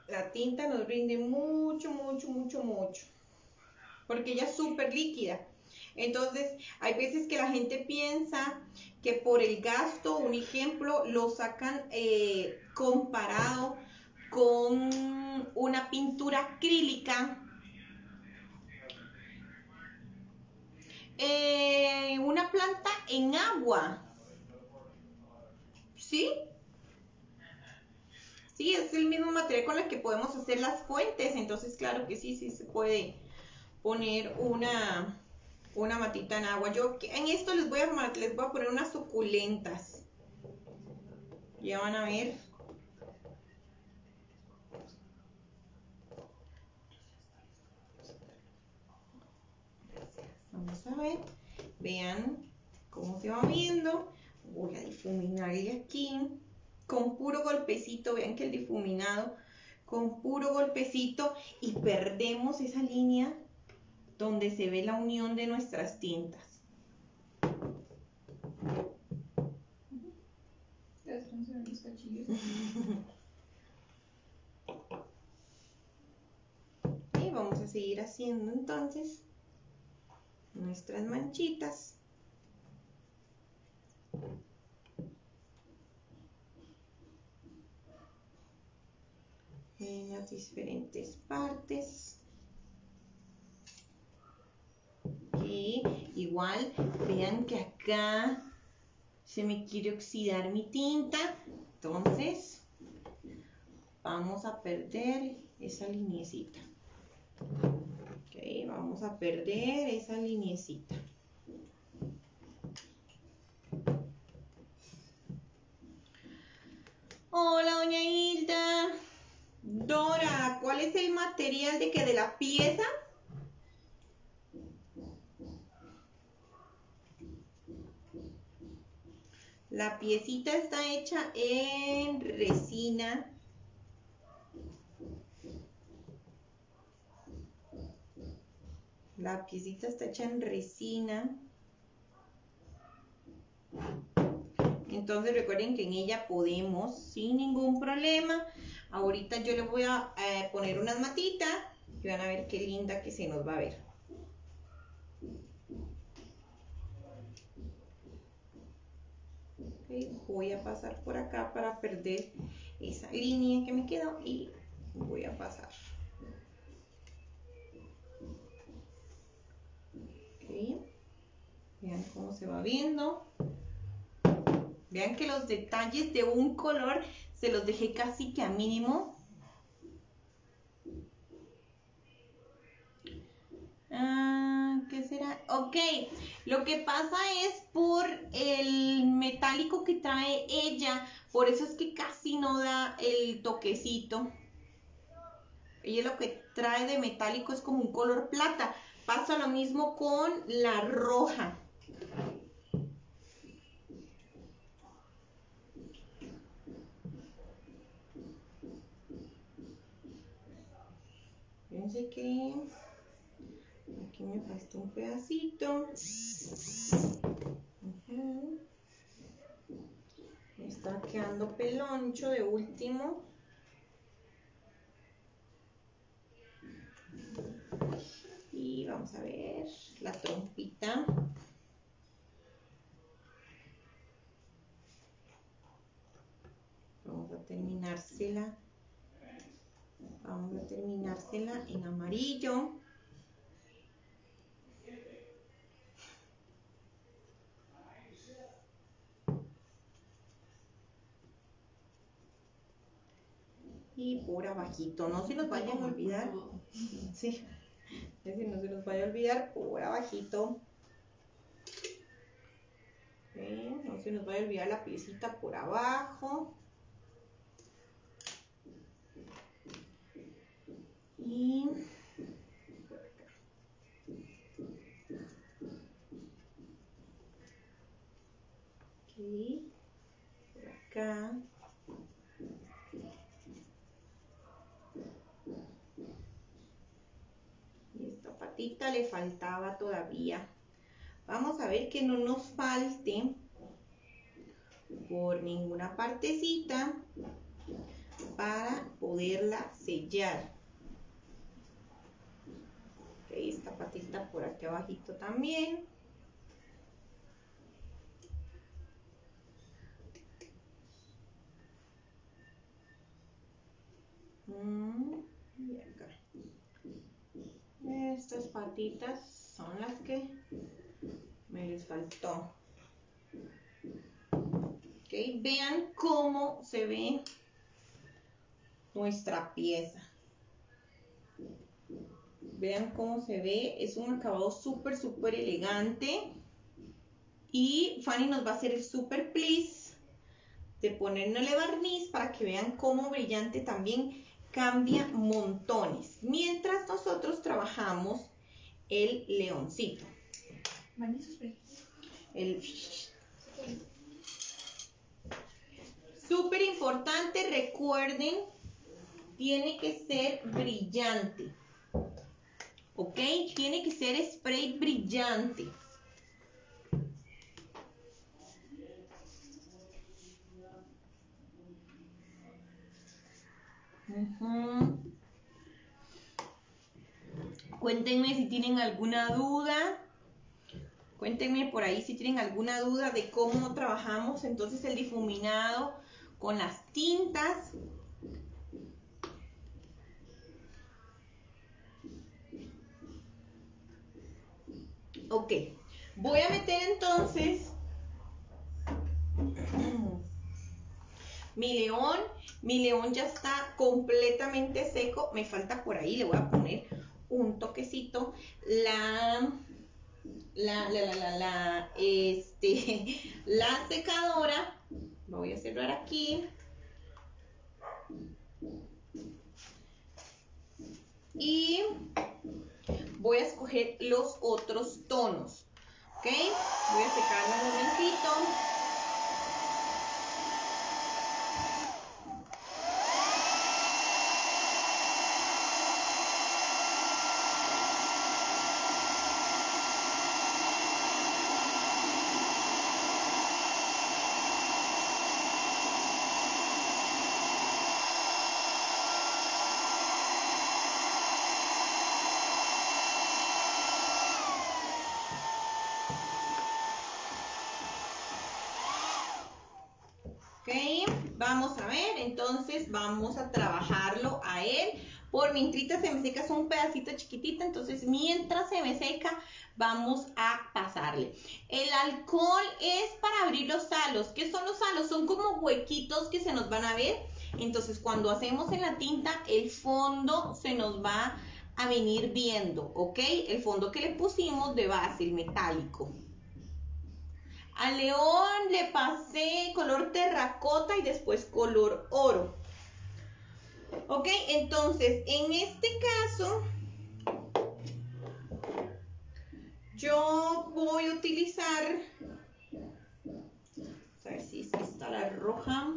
La tinta nos rinde mucho, mucho, mucho, mucho. Porque ella es súper líquida. Entonces, hay veces que la gente piensa que por el gasto, un ejemplo, lo sacan eh, comparado con una pintura acrílica. Eh, una planta en agua. ¿Sí? Sí, es el mismo material con el que podemos hacer las fuentes. Entonces, claro que sí, sí se puede poner una, una matita en agua. Yo en esto les voy a, les voy a poner unas suculentas. Ya van a ver. Vamos a ver. Vean cómo se va viendo. Voy a difuminarle aquí con puro golpecito. Vean que el difuminado con puro golpecito y perdemos esa línea donde se ve la unión de nuestras tintas. Y vamos a seguir haciendo entonces nuestras manchitas. En las diferentes partes. Y igual, vean que acá se me quiere oxidar mi tinta. Entonces, vamos a perder esa linecita. Ok, vamos a perder esa linecita. Hola, doña Hilda. Dora, ¿cuál es el material de que de la pieza? La piecita está hecha en resina. La piecita está hecha en resina. Entonces recuerden que en ella podemos sin ningún problema. Ahorita yo le voy a eh, poner unas matitas y van a ver qué linda que se nos va a ver. voy a pasar por acá para perder esa línea que me quedó y voy a pasar. Vean cómo se va viendo. Vean que los detalles de un color se los dejé casi que a mínimo. Ah, ¿Qué será? Ok, lo que pasa es por el metálico que trae ella, por eso es que casi no da el toquecito. Ella lo que trae de metálico es como un color plata. Pasa lo mismo con la roja. Fíjense que aquí me falta un pedacito. Me está quedando peloncho de último. Y vamos a ver la trompita. Vamos a terminársela Vamos a terminársela en amarillo. Y por abajito, no se nos vayan a olvidar. Sí, no se nos vaya a olvidar por abajito. No se nos vaya a olvidar la piecita por abajo. Y por acá. Y esta patita le faltaba todavía. Vamos a ver que no nos falte por ninguna partecita para poderla sellar esta patita por aquí abajito también. Mm, Estas patitas son las que me les faltó. Ok, vean cómo se ve nuestra pieza. Vean cómo se ve, es un acabado súper, súper elegante. Y Fanny nos va a hacer el súper please de ponerle barniz para que vean cómo brillante también cambia montones. Mientras nosotros trabajamos el leoncito. El súper importante, recuerden, tiene que ser brillante. ¿Ok? Tiene que ser spray brillante. Cuéntenme si tienen alguna duda. Cuéntenme por ahí si tienen alguna duda de cómo trabajamos entonces el difuminado con las tintas. Ok, voy a meter entonces mi león. Mi león ya está completamente seco. Me falta por ahí, le voy a poner un toquecito. La, la, la, la, la, este, la secadora. Voy a cerrar aquí. Y voy a escoger los otros tonos. ¿Ok? Voy a secarme un momentito. Vamos a trabajarlo a él. Por mientras se me seca es un pedacito chiquitito, entonces mientras se me seca vamos a pasarle. El alcohol es para abrir los salos. ¿Qué son los salos? Son como huequitos que se nos van a ver. Entonces cuando hacemos en la tinta el fondo se nos va a venir viendo, ¿ok? El fondo que le pusimos de base, el metálico. Al león le pasé color terracota y después color oro. Ok, entonces en este caso yo voy a utilizar, a ver si está la roja.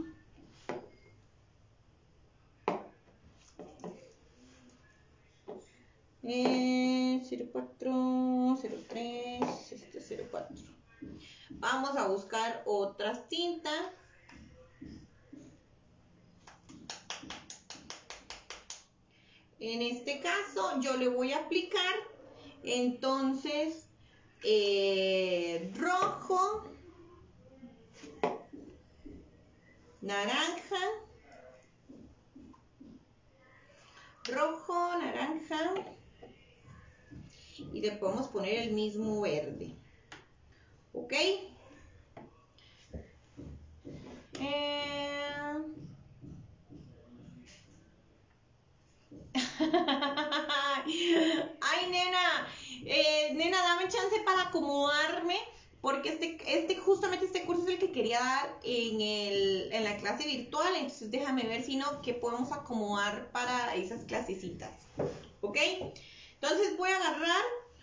Eh, 04, 03, este 04. Vamos a buscar otras tintas. En este caso yo le voy a aplicar entonces eh, rojo, naranja, rojo, naranja y le podemos poner el mismo verde. ¿Ok? Eh... Ay, nena, eh, nena, dame chance para acomodarme, porque este, este, justamente este curso es el que quería dar en, el, en la clase virtual, entonces déjame ver si no, que podemos acomodar para esas clasecitas, ¿ok? Entonces voy a agarrar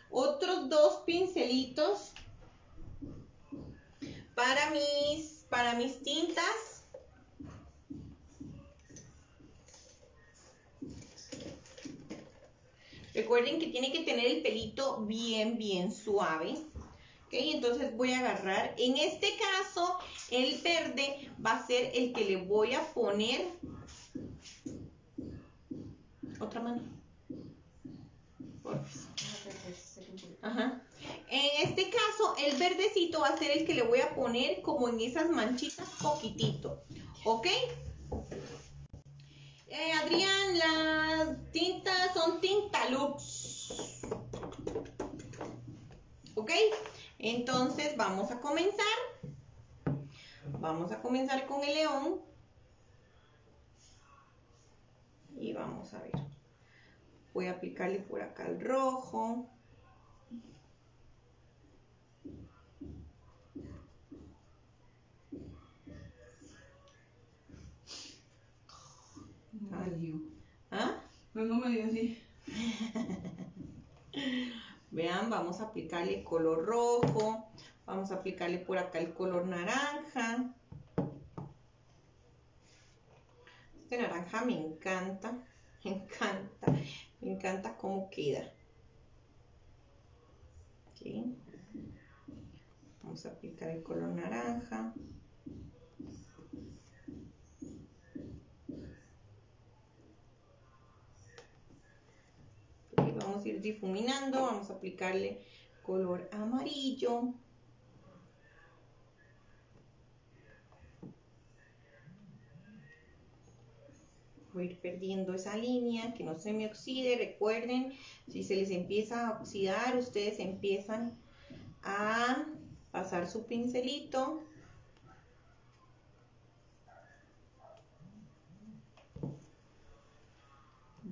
otros dos pincelitos para mis, para mis tintas. Recuerden que tiene que tener el pelito bien, bien suave. ¿Ok? Entonces voy a agarrar, en este caso, el verde va a ser el que le voy a poner. Otra mano. Ajá. En este caso, el verdecito va a ser el que le voy a poner como en esas manchitas poquitito. ¿Ok? Eh, Adrián, las tintas son tinta lux. ¿Ok? Entonces vamos a comenzar. Vamos a comenzar con el león. Y vamos a ver. Voy a aplicarle por acá el rojo. ¿Ah? No, no me dio así. Vean, vamos a aplicarle color rojo. Vamos a aplicarle por acá el color naranja. Este naranja me encanta. Me encanta. Me encanta cómo queda. Vamos a aplicar el color naranja. Ok, vamos a ir difuminando, vamos a aplicarle color amarillo. Voy a ir perdiendo esa línea, que no se me oxide. Recuerden, si se les empieza a oxidar, ustedes empiezan a pasar su pincelito.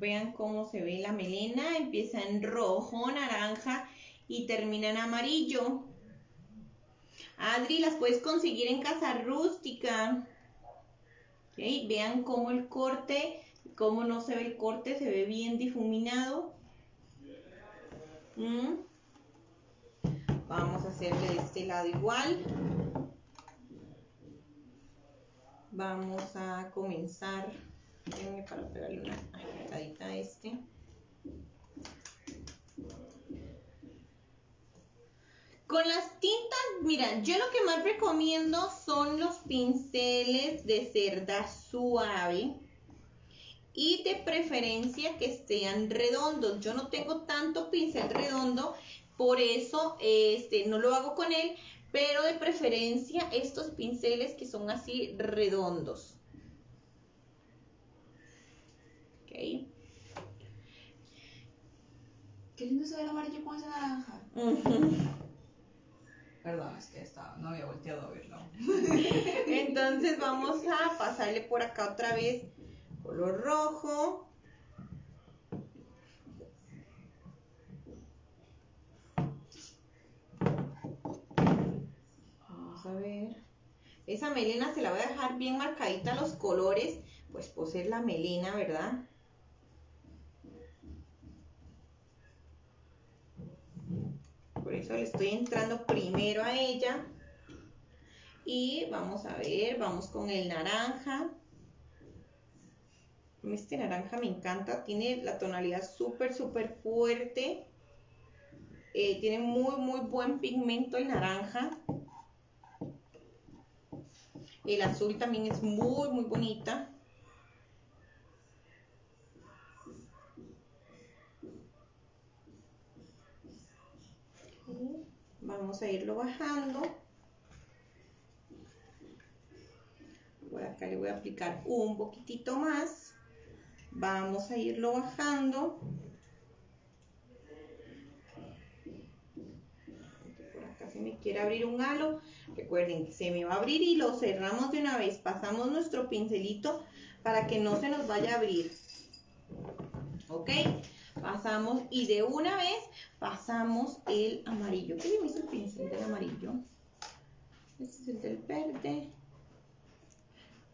Vean cómo se ve la melena, empieza en rojo, naranja y termina en amarillo. Adri, las puedes conseguir en casa rústica. Vean cómo el corte, cómo no se ve el corte, se ve bien difuminado. ¿Mm? Vamos a hacerle de este lado igual. Vamos a comenzar. Déjenme para pegarle una agitadita a este. Con las tintas, mira, yo lo que más recomiendo son los pinceles de cerda suave y de preferencia que sean redondos. Yo no tengo tanto pincel redondo, por eso este, no lo hago con él, pero de preferencia estos pinceles que son así redondos. Ok. Qué lindo se ve el amarillo con esa naranja. Perdón, es que estaba, no había volteado a verlo. Entonces vamos a pasarle por acá otra vez color rojo. Vamos a ver. Esa melena se la voy a dejar bien marcadita los colores, pues por ser la melena, ¿verdad? Por eso le estoy entrando primero a ella. Y vamos a ver, vamos con el naranja. Este naranja me encanta, tiene la tonalidad súper, súper fuerte. Eh, tiene muy, muy buen pigmento el naranja. El azul también es muy, muy bonita. Vamos a irlo bajando. Acá le voy a aplicar un poquitito más. Vamos a irlo bajando. Por acá se me quiere abrir un halo. Recuerden, se me va a abrir y lo cerramos de una vez. Pasamos nuestro pincelito para que no se nos vaya a abrir. ¿Ok? Pasamos y de una vez pasamos el amarillo. ¿Qué me hizo el pincel del amarillo? Este es el del verde.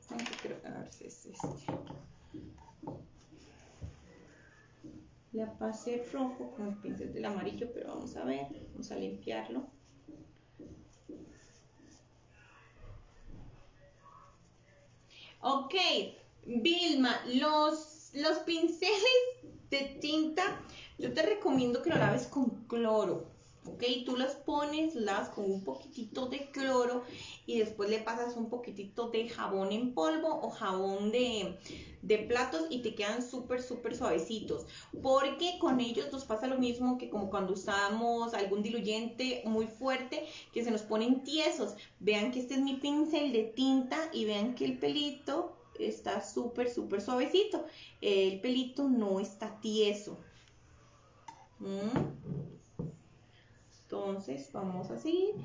a ver si es este. Le pasé rojo con el pincel del amarillo, pero vamos a ver, vamos a limpiarlo. Ok, Vilma, los, los pinceles de tinta, yo te recomiendo que lo laves con cloro. ¿ok? Tú las pones, las con un poquitito de cloro y después le pasas un poquitito de jabón en polvo o jabón de, de platos y te quedan súper, súper suavecitos. Porque con ellos nos pasa lo mismo que como cuando usamos algún diluyente muy fuerte que se nos ponen tiesos. Vean que este es mi pincel de tinta y vean que el pelito está súper, súper suavecito. El pelito no está tieso. ¿Mm? Entonces vamos a seguir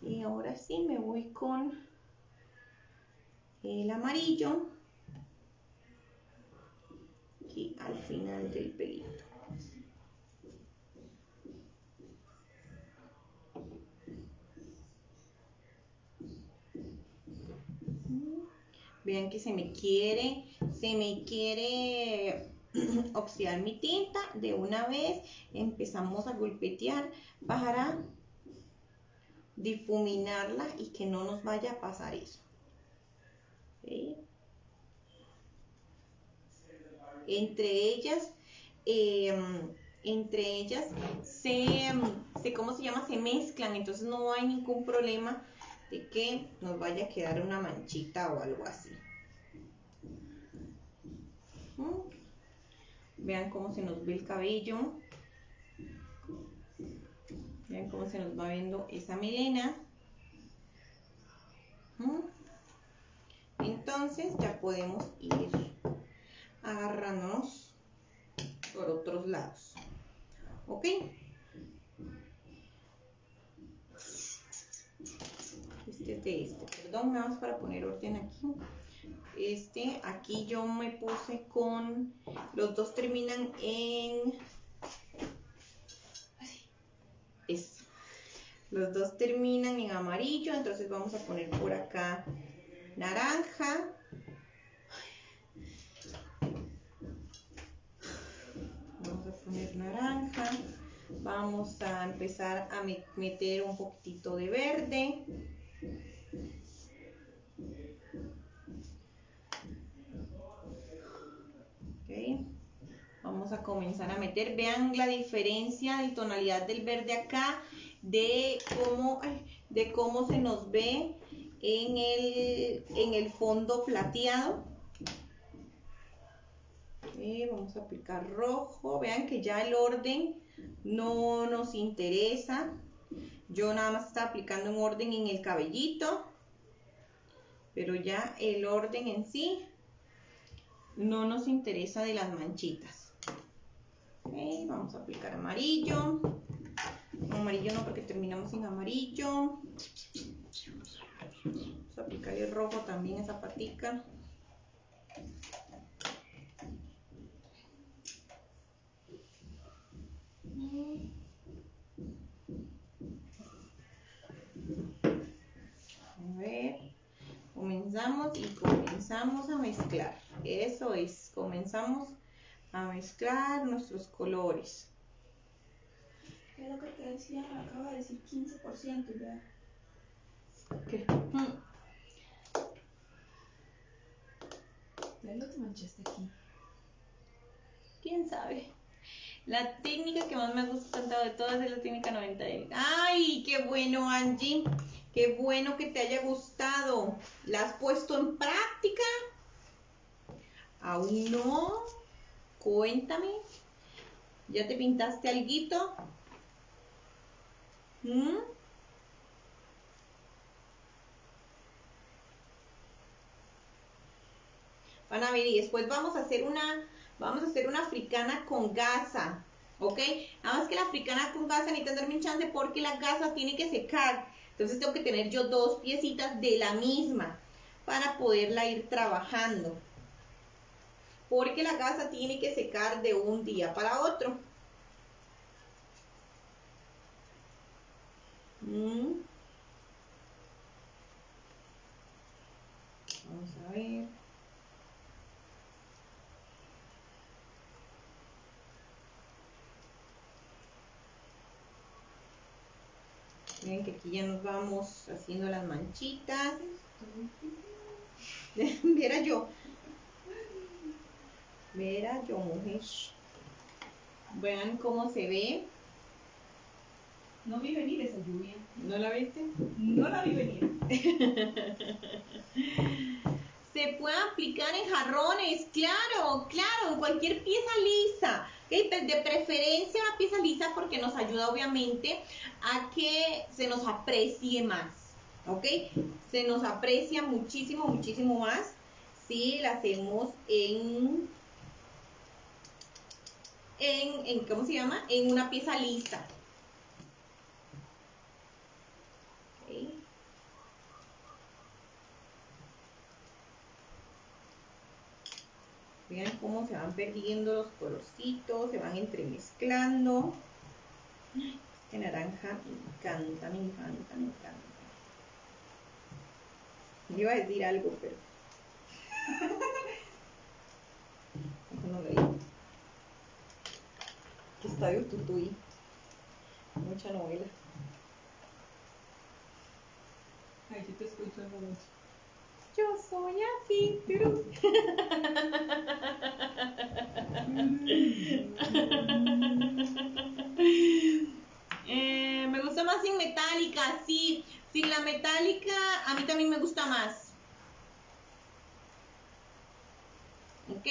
y ahora sí me voy con el amarillo aquí al final del pelito. Vean que se me quiere, se me quiere oxidar mi tinta, de una vez empezamos a golpetear para difuminarla y que no nos vaya a pasar eso. Entre ellas, em, entre ellas se, se, ¿cómo se llama? Se mezclan, entonces no hay ningún problema de que nos vaya a quedar una manchita o algo así. ¿Mm? Vean cómo se nos ve el cabello. Vean cómo se nos va viendo esa melena. ¿Mm? Entonces ya podemos ir agarrándonos por otros lados. ¿Ok? De este. Perdón, nada más para poner orden aquí. Este, aquí yo me puse con, los dos terminan en, eso. Los dos terminan en amarillo, entonces vamos a poner por acá naranja. Vamos a poner naranja. Vamos a empezar a me- meter un poquitito de verde. Ok. Vamos a comenzar a meter. Vean la diferencia de tonalidad del verde acá, de cómo, de cómo se nos ve en el, en el fondo plateado. Vamos a aplicar rojo. Vean que ya el orden no nos interesa. Yo nada más estaba aplicando un orden en el cabellito. Pero ya el orden en sí no nos interesa de las manchitas. Vamos a aplicar amarillo. Amarillo no porque terminamos en amarillo. Vamos a aplicarle rojo también esa patica ver, comenzamos y comenzamos a mezclar. Eso es, comenzamos a mezclar nuestros colores. Es lo que te decía, acaba de decir 15%, ya. ¿Qué? Ya lo te manchaste aquí. ¿Quién sabe? La técnica que más me ha gustado de todas es la técnica 90. ¡Ay, qué bueno, Angie! ¡Qué bueno que te haya gustado! ¿La has puesto en práctica? ¿Aún no? Cuéntame. ¿Ya te pintaste? ¿Mm? Van a ver y después vamos a hacer una, vamos a hacer una africana con gasa, ¿ok? Nada más que la africana con gasa necesita darme un chance porque la gasa tiene que secar. Entonces tengo que tener yo dos piecitas de la misma para poderla ir trabajando. Porque la gasa tiene que secar de un día para otro. Mm. Vamos a ver. Miren que aquí ya nos vamos haciendo las manchitas. Viera yo. Viera yo, mujer. Vean cómo se ve. No vi venir esa lluvia. ¿No la viste? No la vi venir. Se puede aplicar en jarrones, claro, claro, en cualquier pieza lisa. De preferencia una pieza lisa porque nos ayuda obviamente a que se nos aprecie más. ¿Ok? Se nos aprecia muchísimo, muchísimo más si la hacemos en, en ¿cómo se llama? En una pieza lisa. ¿Ok? Vean cómo se van perdiendo los colorcitos, se van entremezclando. Este naranja me encanta, me encanta, me encanta. Yo iba a decir algo, pero. Mejor no lo. Que Estadio Tutuí. Mucha novela. Ay, yo te escucho momento. Yo soy así. Eh, me gusta más sin metálica, sí. Sin la metálica, a mí también me gusta más. ¿Ok?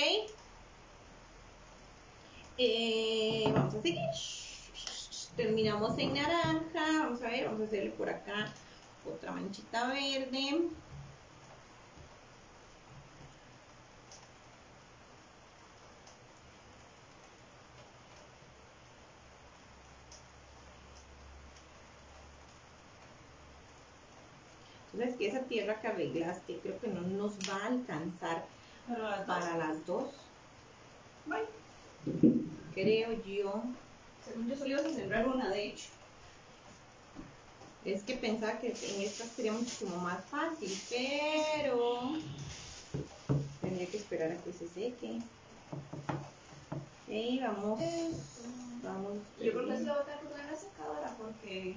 Eh, vamos a seguir. Terminamos en naranja. Vamos a ver, vamos a hacerle por acá otra manchita verde. Entonces, que esa tierra que arreglaste creo que no nos va a alcanzar dos. para las dos. Bye. Creo yo. Según yo solo ibas a sembrar una, de hecho. Es que pensaba que en esta sería muchísimo más fácil, pero tendría que esperar a que se seque. Ok, vamos. Vamos. Yo creo que se voy a en la secadora porque,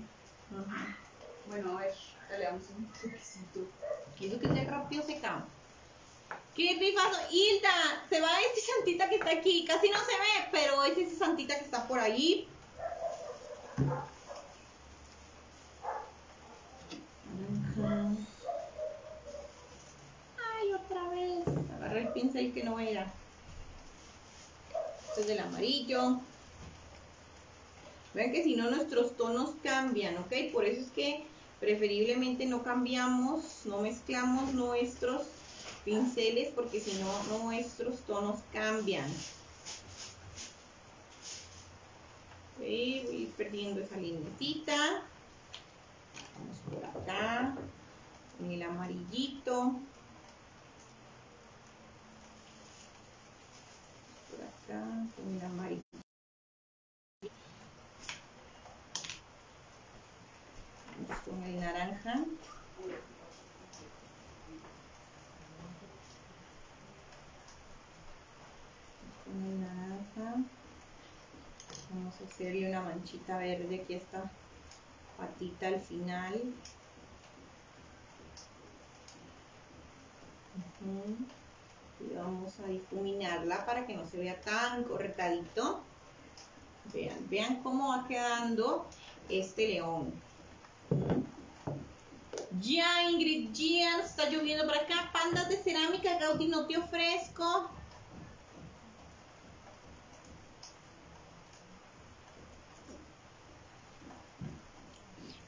bueno, a ver, le damos un toquecito. Y eso que se rápido seca. ¡Qué rifazo! Hilda, se va este santita que está aquí. Casi no se ve, pero es ese santita que está por ahí. Ay, otra vez. Agarra el pincel que no era. Este es del amarillo. Vean que si no nuestros tonos cambian, ¿ok? Por eso es que preferiblemente no cambiamos, no mezclamos nuestros pinceles porque si no nuestros tonos cambian. Voy a ir perdiendo esa linecita. Vamos por acá, con el amarillito. Por acá, con el amarillo. Con el naranja. Con el naranja. Vamos a hacerle una manchita verde aquí a esta patita al final. Y vamos a difuminarla para que no se vea tan cortadito. Vean, vean cómo va quedando este león. Ya, Ingrid, ya está lloviendo por acá. Pandas de cerámica, Gaudí, no te ofrezco.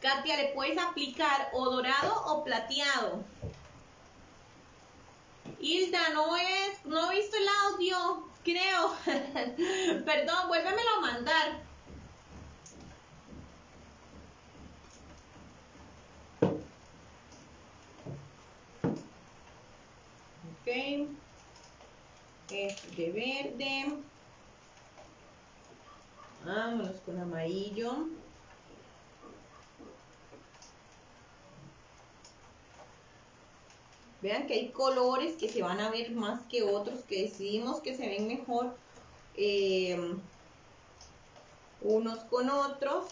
Katia, ¿le puedes aplicar o dorado o plateado? Hilda, no es, no he visto el audio, creo. Perdón, vuélvemelo a mandar. Ok. Es de verde. Vámonos con amarillo. Vean que hay colores que se van a ver más que otros, que decidimos que se ven mejor eh, unos con otros.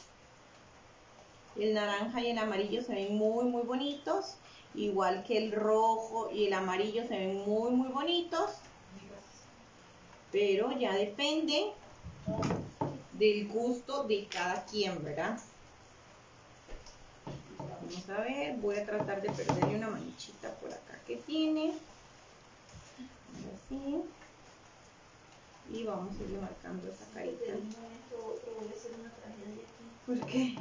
El naranja y el amarillo se ven muy, muy bonitos. Igual que el rojo y el amarillo se ven muy, muy bonitos. Pero ya depende del gusto de cada quien, ¿verdad? Vamos a ver, voy a tratar de perderle una manchita por acá que tiene. Así. Y vamos a irle marcando esa carita. ¿Por qué?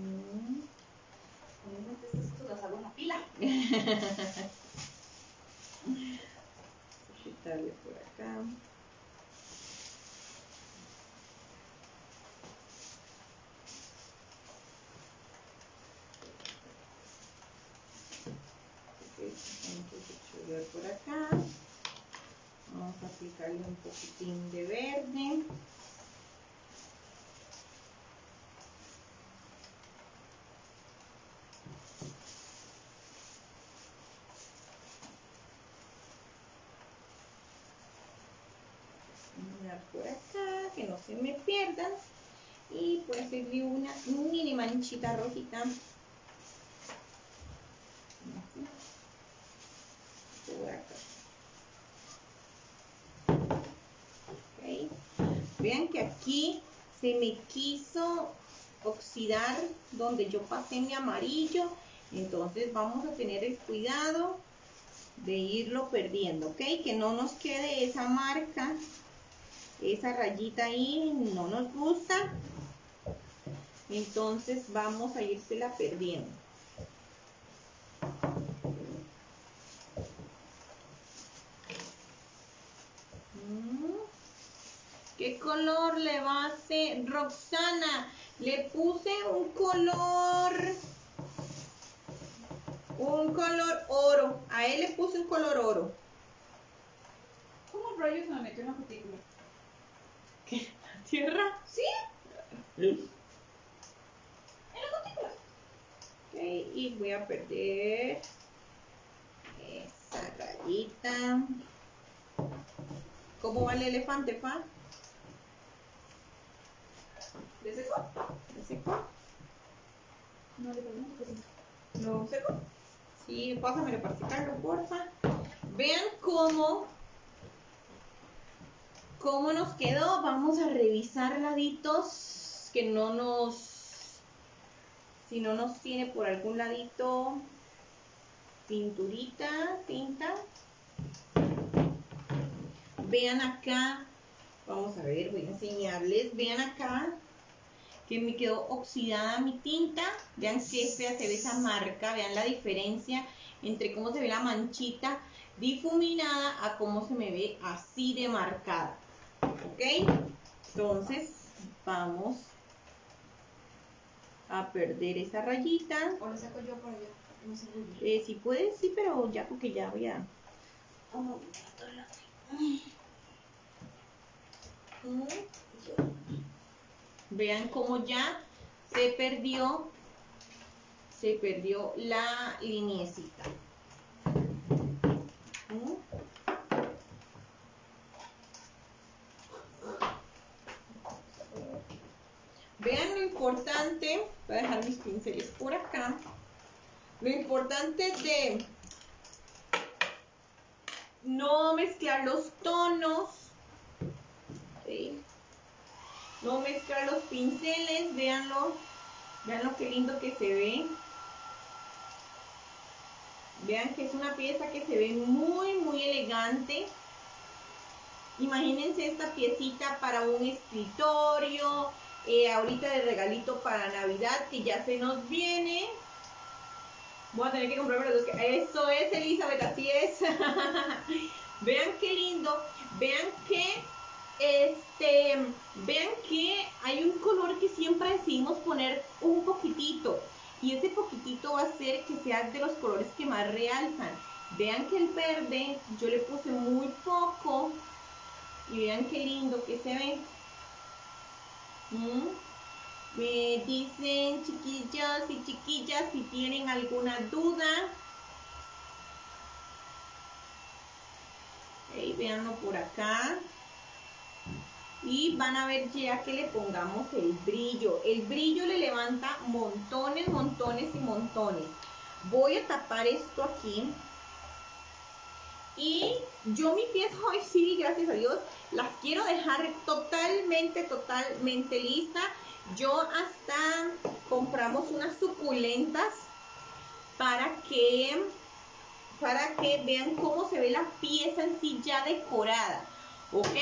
Mm. las hago en la pila. Quitarle por acá. Vamos por acá. Vamos a aplicarle un poquitín de verde. Mirar por acá, que no se me pierdan. Y pues hacerle una mini manchita rojita. Por. Vean que aquí se me quiso oxidar donde yo pasé mi amarillo. Entonces vamos a tener el cuidado de irlo perdiendo, ¿ok? Que no nos quede esa marca, esa rayita ahí, no nos gusta. Entonces vamos a írsela perdiendo. Mm. ¿Qué color le va a hacer Roxana? Le puse un color, un color oro. A él le puse un color oro. ¿Cómo rayos me metió una cutícula? ¿Tierra? ¿Sí? En la cutícula. Ok, y voy a perder esa rayita. ¿Cómo va el elefante, Fa? ¿De seco? ¿Lo seco? No, le ponemos. ¿Lo seco? Sí, pásamelo para secarlo, porfa. Vean cómo, cómo nos quedó. Vamos a revisar laditos que no nos, si no nos tiene por algún ladito pinturita, tinta. Vean acá, vamos a ver, voy a enseñarles. Vean acá que me quedó oxidada mi tinta. Vean qué fea se ve esa marca, vean la diferencia entre cómo se ve la manchita difuminada a cómo se me ve así de marcada. ¿Ok? Entonces, vamos a perder esa rayita. ¿O lo saco yo por allá? No sé. Eh, si puedes, sí, pero ya porque ya voy a... Vean cómo ya se perdió, se perdió la liniecita. ¿Mm? Vean lo importante, voy a dejar mis pinceles por acá. Lo importante de no mezclar los tonos, no mezclar los pinceles, véanlo, vean lo que lindo que se ve. Vean que es una pieza que se ve muy, muy elegante. Imagínense esta piecita para un escritorio, eh, ahorita de regalito para Navidad que ya se nos viene. Voy a tener que comprarme los que- Eso es, Elizabeth, así es. vean qué lindo. Vean que, este, vean que hay un color que siempre decidimos poner un poquitito. Y ese poquitito va a hacer que sea de los colores que más realzan. Vean que el verde yo le puse muy poco. Y vean qué lindo que se ve. ¿Mm? Me dicen chiquillos y chiquillas si tienen alguna duda. Ok, véanlo por acá. Y van a ver ya que le pongamos el brillo. El brillo le levanta montones, montones y montones. Voy a tapar esto aquí. Y yo mi pieza hoy sí, gracias a Dios, las quiero dejar totalmente, totalmente lista. Yo hasta compramos unas suculentas para que, para que vean cómo se ve la pieza en sí ya decorada. ¿Ok?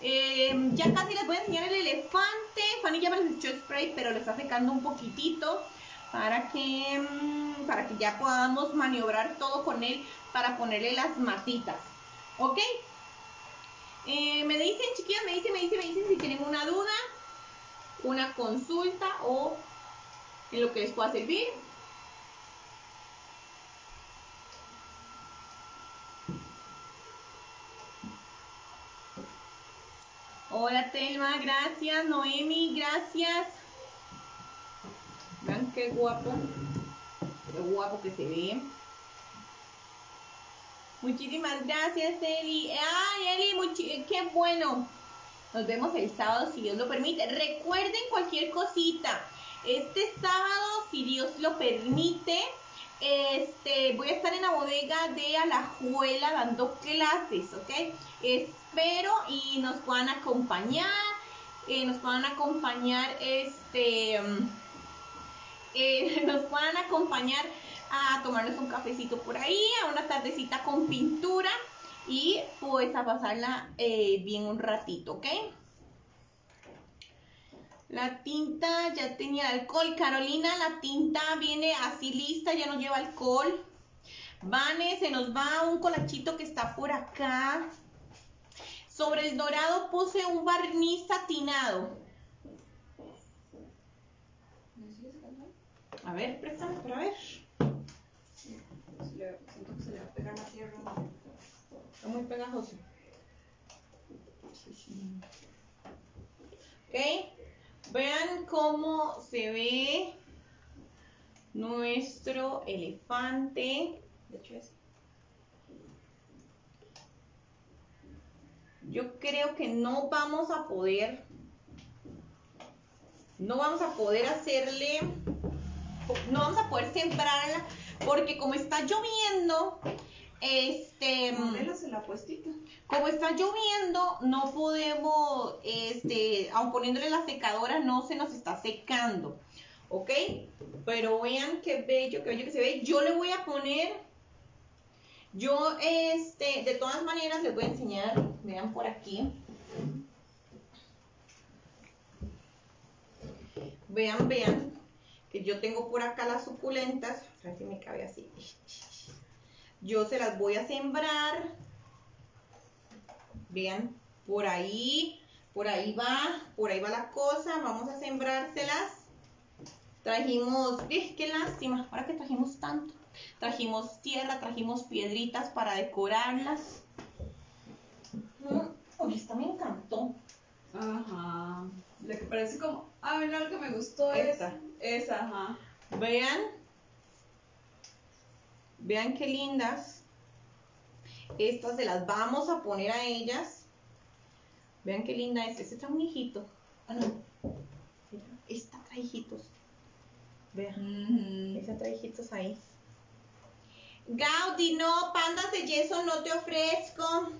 Eh, ya casi les voy a enseñar el elefante. Fanny ya me les echó spray, pero le está secando un poquitito para que, mm, para que ya podamos maniobrar todo con él para ponerle las matitas. ¿Ok? Eh, me dicen, chiquillas, me dicen, me dicen, me dicen si tienen una duda, una consulta o en lo que les pueda servir. Hola Telma, gracias. Noemi, gracias. Vean qué guapo. Qué guapo que se ve. Muchísimas gracias, Eli. Ay, Eli, qué bueno. Nos vemos el sábado, si Dios lo permite. Recuerden cualquier cosita. Este sábado, si Dios lo permite, este, voy a estar en la bodega de Alajuela dando clases, ¿ok? Espero y nos puedan acompañar. eh, nos puedan acompañar, este, mm, eh, nos puedan acompañar a tomarnos un cafecito por ahí, a una tardecita con pintura y pues a pasarla eh, bien un ratito, ¿ok? La tinta ya tenía alcohol. Carolina, la tinta viene así lista, ya no lleva alcohol. Vane, se nos va un colachito que está por acá. Sobre el dorado puse un barniz satinado. A ver, préstame para ver. Está muy pegajoso. ¿Ok? Vean cómo se ve nuestro elefante. De hecho es. Yo creo que no vamos a poder. No vamos a poder hacerle. No vamos a poder sembrarla. Porque como está lloviendo. Este. Se la puestita. Como está lloviendo, no podemos, este, aun poniéndole la secadora, no se nos está secando, ¿ok? Pero vean qué bello, qué bello que se ve. Yo le voy a poner, yo, este, de todas maneras les voy a enseñar, vean por aquí. Vean, vean, que yo tengo por acá las suculentas, a ver si me cabe así. Yo se las voy a sembrar. Vean, por ahí, por ahí va, por ahí va la cosa. Vamos a sembrárselas. Trajimos, ¡eh, qué lástima! Ahora que trajimos tanto. Trajimos tierra, trajimos piedritas para decorarlas. Mm, Oye, esta me encantó. Ajá. La que parece como. Ah, mira lo que me gustó es. Esta. Esa, ajá. Vean. Vean qué lindas. Estas se las vamos a poner a ellas. Vean qué linda es. Este está un hijito. Ah, no. Esta trae hijitos. Vean. Ujú. Esta trae hijitos ahí. Gaudi, no, pandas de yeso no te ofrezco.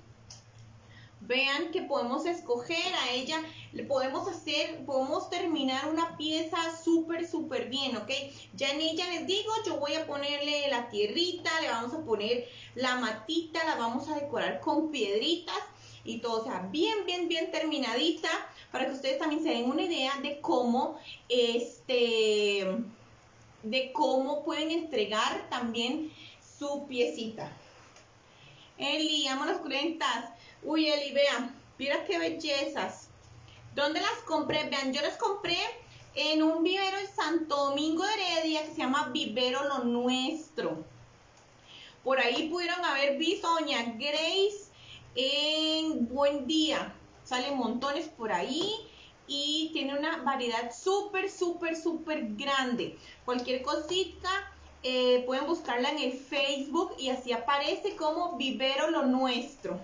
Vean que podemos escoger a ella, le podemos hacer, podemos terminar una pieza súper, súper bien, ¿ok? Ya en ella les digo, yo voy a ponerle la tierrita, le vamos a poner la matita, la vamos a decorar con piedritas y todo, o sea, bien, bien, bien terminadita, para que ustedes también se den una idea de cómo, este, de cómo pueden entregar también su piecita. Eli, amo las. Uy, Eli, vean, mira qué bellezas. ¿Dónde las compré? Vean, yo las compré en un vivero en Santo Domingo de Heredia que se llama Vivero Lo Nuestro. Por ahí pudieron haber visto Doña Grace en Buen Día. Salen montones por ahí y tiene una variedad súper, súper, súper grande. Cualquier cosita eh, pueden buscarla en el Facebook y así aparece como Vivero Lo Nuestro.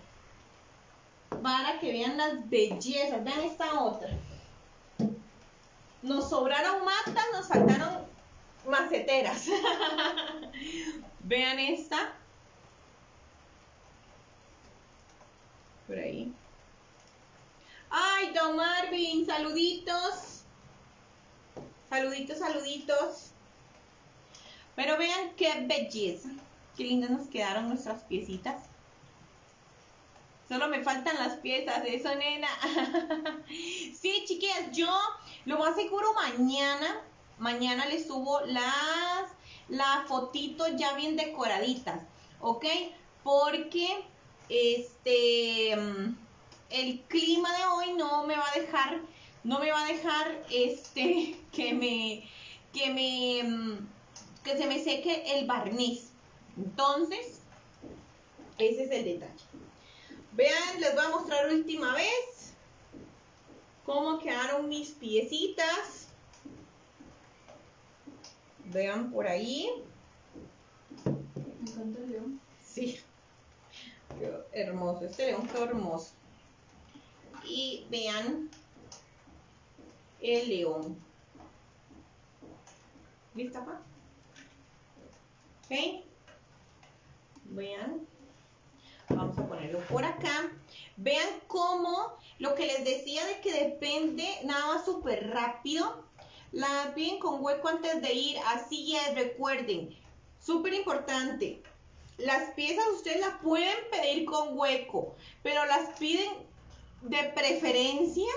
Para que vean las bellezas. Vean esta otra. Nos sobraron matas, nos faltaron maceteras. vean esta. Por ahí. Ay, don Marvin, saluditos. Saluditos, saluditos. Pero vean qué belleza. Qué lindas nos quedaron nuestras piecitas. Solo me faltan las piezas, eso nena. sí, chiquillas, yo lo más seguro mañana, mañana les subo las, la fotito ya bien decoraditas, ¿ok? Porque este mm, el clima de hoy no me va a dejar, no me va a dejar este que me, que me, mm, que se me seque el barniz. Entonces, ese es el detalle. Vean, les voy a mostrar última vez cómo quedaron mis piecitas. Vean por ahí. Me encanta el león. Sí. Hermoso. Este león quedó hermoso. Y vean el león. ¿Lista, pa? ¿Ok? Vean. Vamos a ponerlo por acá. Vean cómo lo que les decía de que depende, nada más súper rápido. La piden con hueco antes de ir. Así es, recuerden. Súper importante. Las piezas ustedes las pueden pedir con hueco, pero las piden de preferencia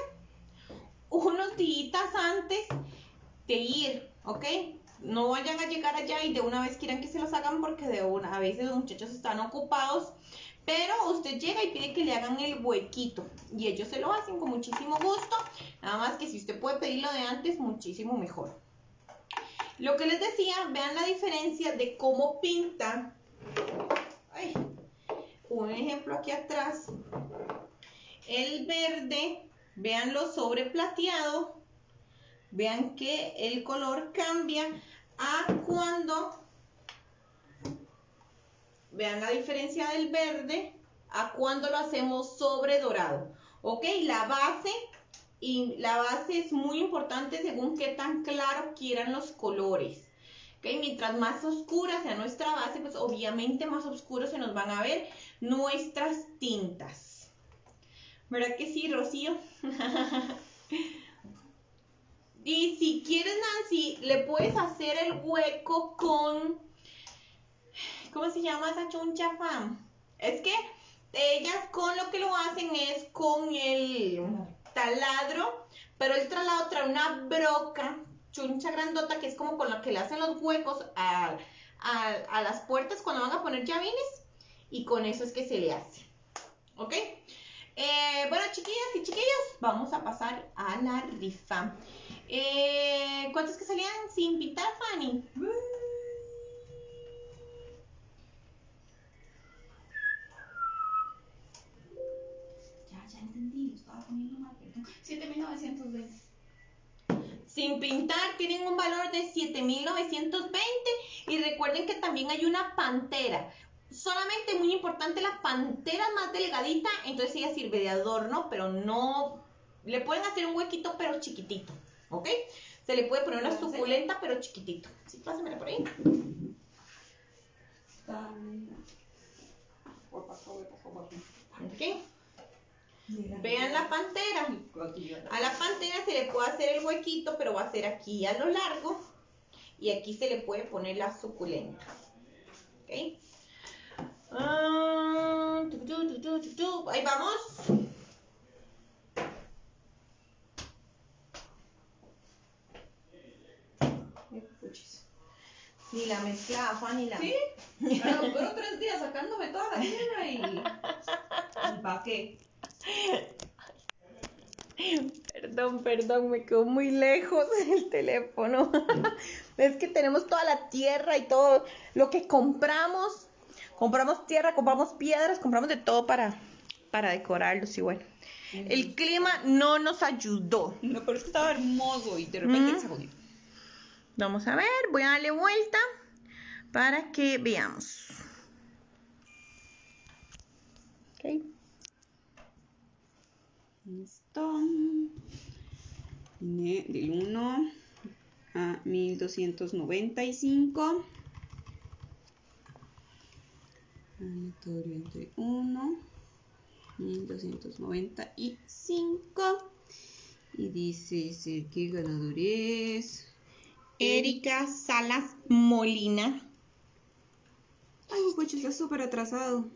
unos días antes de ir, ¿ok? No vayan a llegar allá y de una vez quieran que se los hagan porque de una, a veces los muchachos están ocupados, pero usted llega y pide que le hagan el huequito y ellos se lo hacen con muchísimo gusto, nada más que si usted puede pedirlo de antes, muchísimo mejor. Lo que les decía, vean la diferencia de cómo pinta. Un ejemplo aquí atrás. El verde, veanlo sobre plateado. Vean que el color cambia a cuando Vean la diferencia del verde a cuando lo hacemos sobre dorado. Ok, la base y la base es muy importante según qué tan claro quieran los colores. Okay, mientras más oscura sea nuestra base, pues obviamente más oscuros se nos van a ver nuestras tintas. ¿Verdad que sí, Rocío? y si quieres, Nancy, le puedes hacer el hueco con ¿cómo se llama esa chuncha fam? Es que ellas con lo que lo hacen es con el taladro, pero el taladro trae una broca, chuncha grandota, que es como con la que le hacen los huecos a, las puertas cuando van a poner llavines, y con eso es que se le hace. ¿Ok? Eh, bueno, chiquillas y chiquillos, vamos a pasar a la rifa. Eh, ¿Cuántos que salían sin pintar, Fanny? 7920. Sin pintar tienen un valor de 7920 y recuerden que también hay una pantera. Solamente muy importante la pantera más delgadita, entonces ella sirve de adorno, pero no le pueden hacer un huequito pero chiquitito, ¿ok? Se le puede poner una suculenta pero chiquitito. Sí, pásamela por ahí. ¿Ok? Vean la pantera. A la pantera se le puede hacer el huequito, pero va a ser aquí a lo largo. Y aquí se le puede poner la suculenta. ¿Ok? Ah, Ahí vamos. Ni la mezcla, Juan, ni la. Sí, pero tres días sacándome toda la tierra. ¿Y para qué? Perdón, perdón, me quedo muy lejos el teléfono. es que tenemos toda la tierra y todo lo que compramos. Compramos tierra, compramos piedras, compramos de todo para, para decorarlos y bueno. El clima no nos ayudó. No, pero estaba hermoso y de repente se Vamos a ver, voy a darle vuelta para que veamos. Okay. Listo. del 1 a 1295. Aleatorio entre 1, 1295. Y dice que ganador es Erika Salas Molina. Ay, pues está súper atrasado.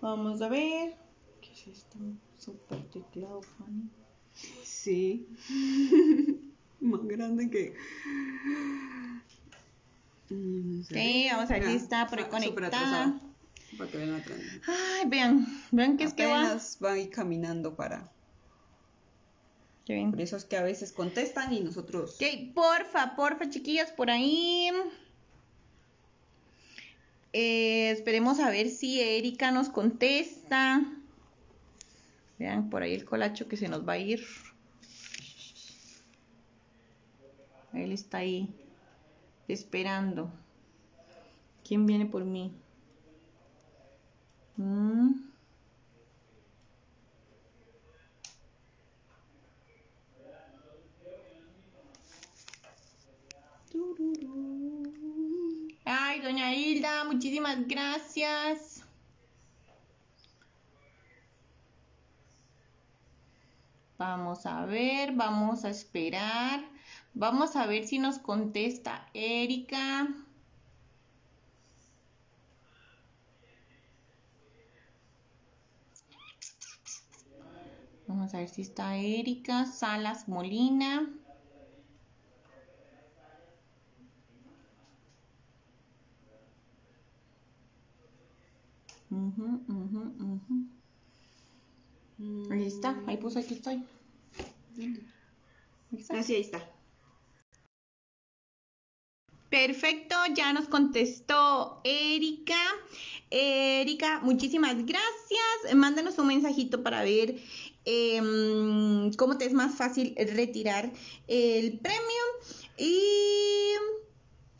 Vamos a ver. ¿Qué es esto? Súper teclado, Fanny. Sí. Más grande que. Sí, vamos a ver si está preconectada. Para que vean atrás. Ay, vean, vean que es que va. van a ir caminando para. Por eso es que a veces contestan y nosotros. Ok, porfa, porfa, chiquillas, por ahí. Eh, esperemos a ver si Erika nos contesta. Vean por ahí el colacho que se nos va a ir. Él está ahí esperando. ¿Quién viene por mí? Mm. Ay, doña Hilda, muchísimas gracias. Vamos a ver, vamos a esperar. Vamos a ver si nos contesta Erika. Vamos a ver si está Erika Salas Molina. Ujú, ujú, ujú. Ahí está, ahí puso aquí estoy. ¿Dónde? Aquí está. Ah, sí, ahí está. Perfecto, ya nos contestó Erika. Erika, muchísimas gracias. Mándanos un mensajito para ver em, cómo te es más fácil retirar el premio. Y,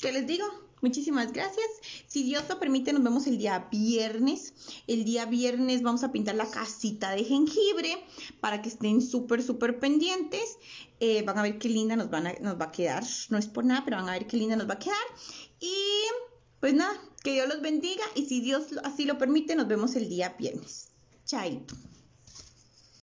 ¿qué les digo? Muchísimas gracias. Si Dios lo permite, nos vemos el día viernes. El día viernes vamos a pintar la casita de jengibre para que estén súper, súper pendientes. Eh, van a ver qué linda nos, nos va a quedar. No es por nada, pero van a ver qué linda nos va a quedar. Y pues nada, que Dios los bendiga y si Dios así lo permite, nos vemos el día viernes. Chaito.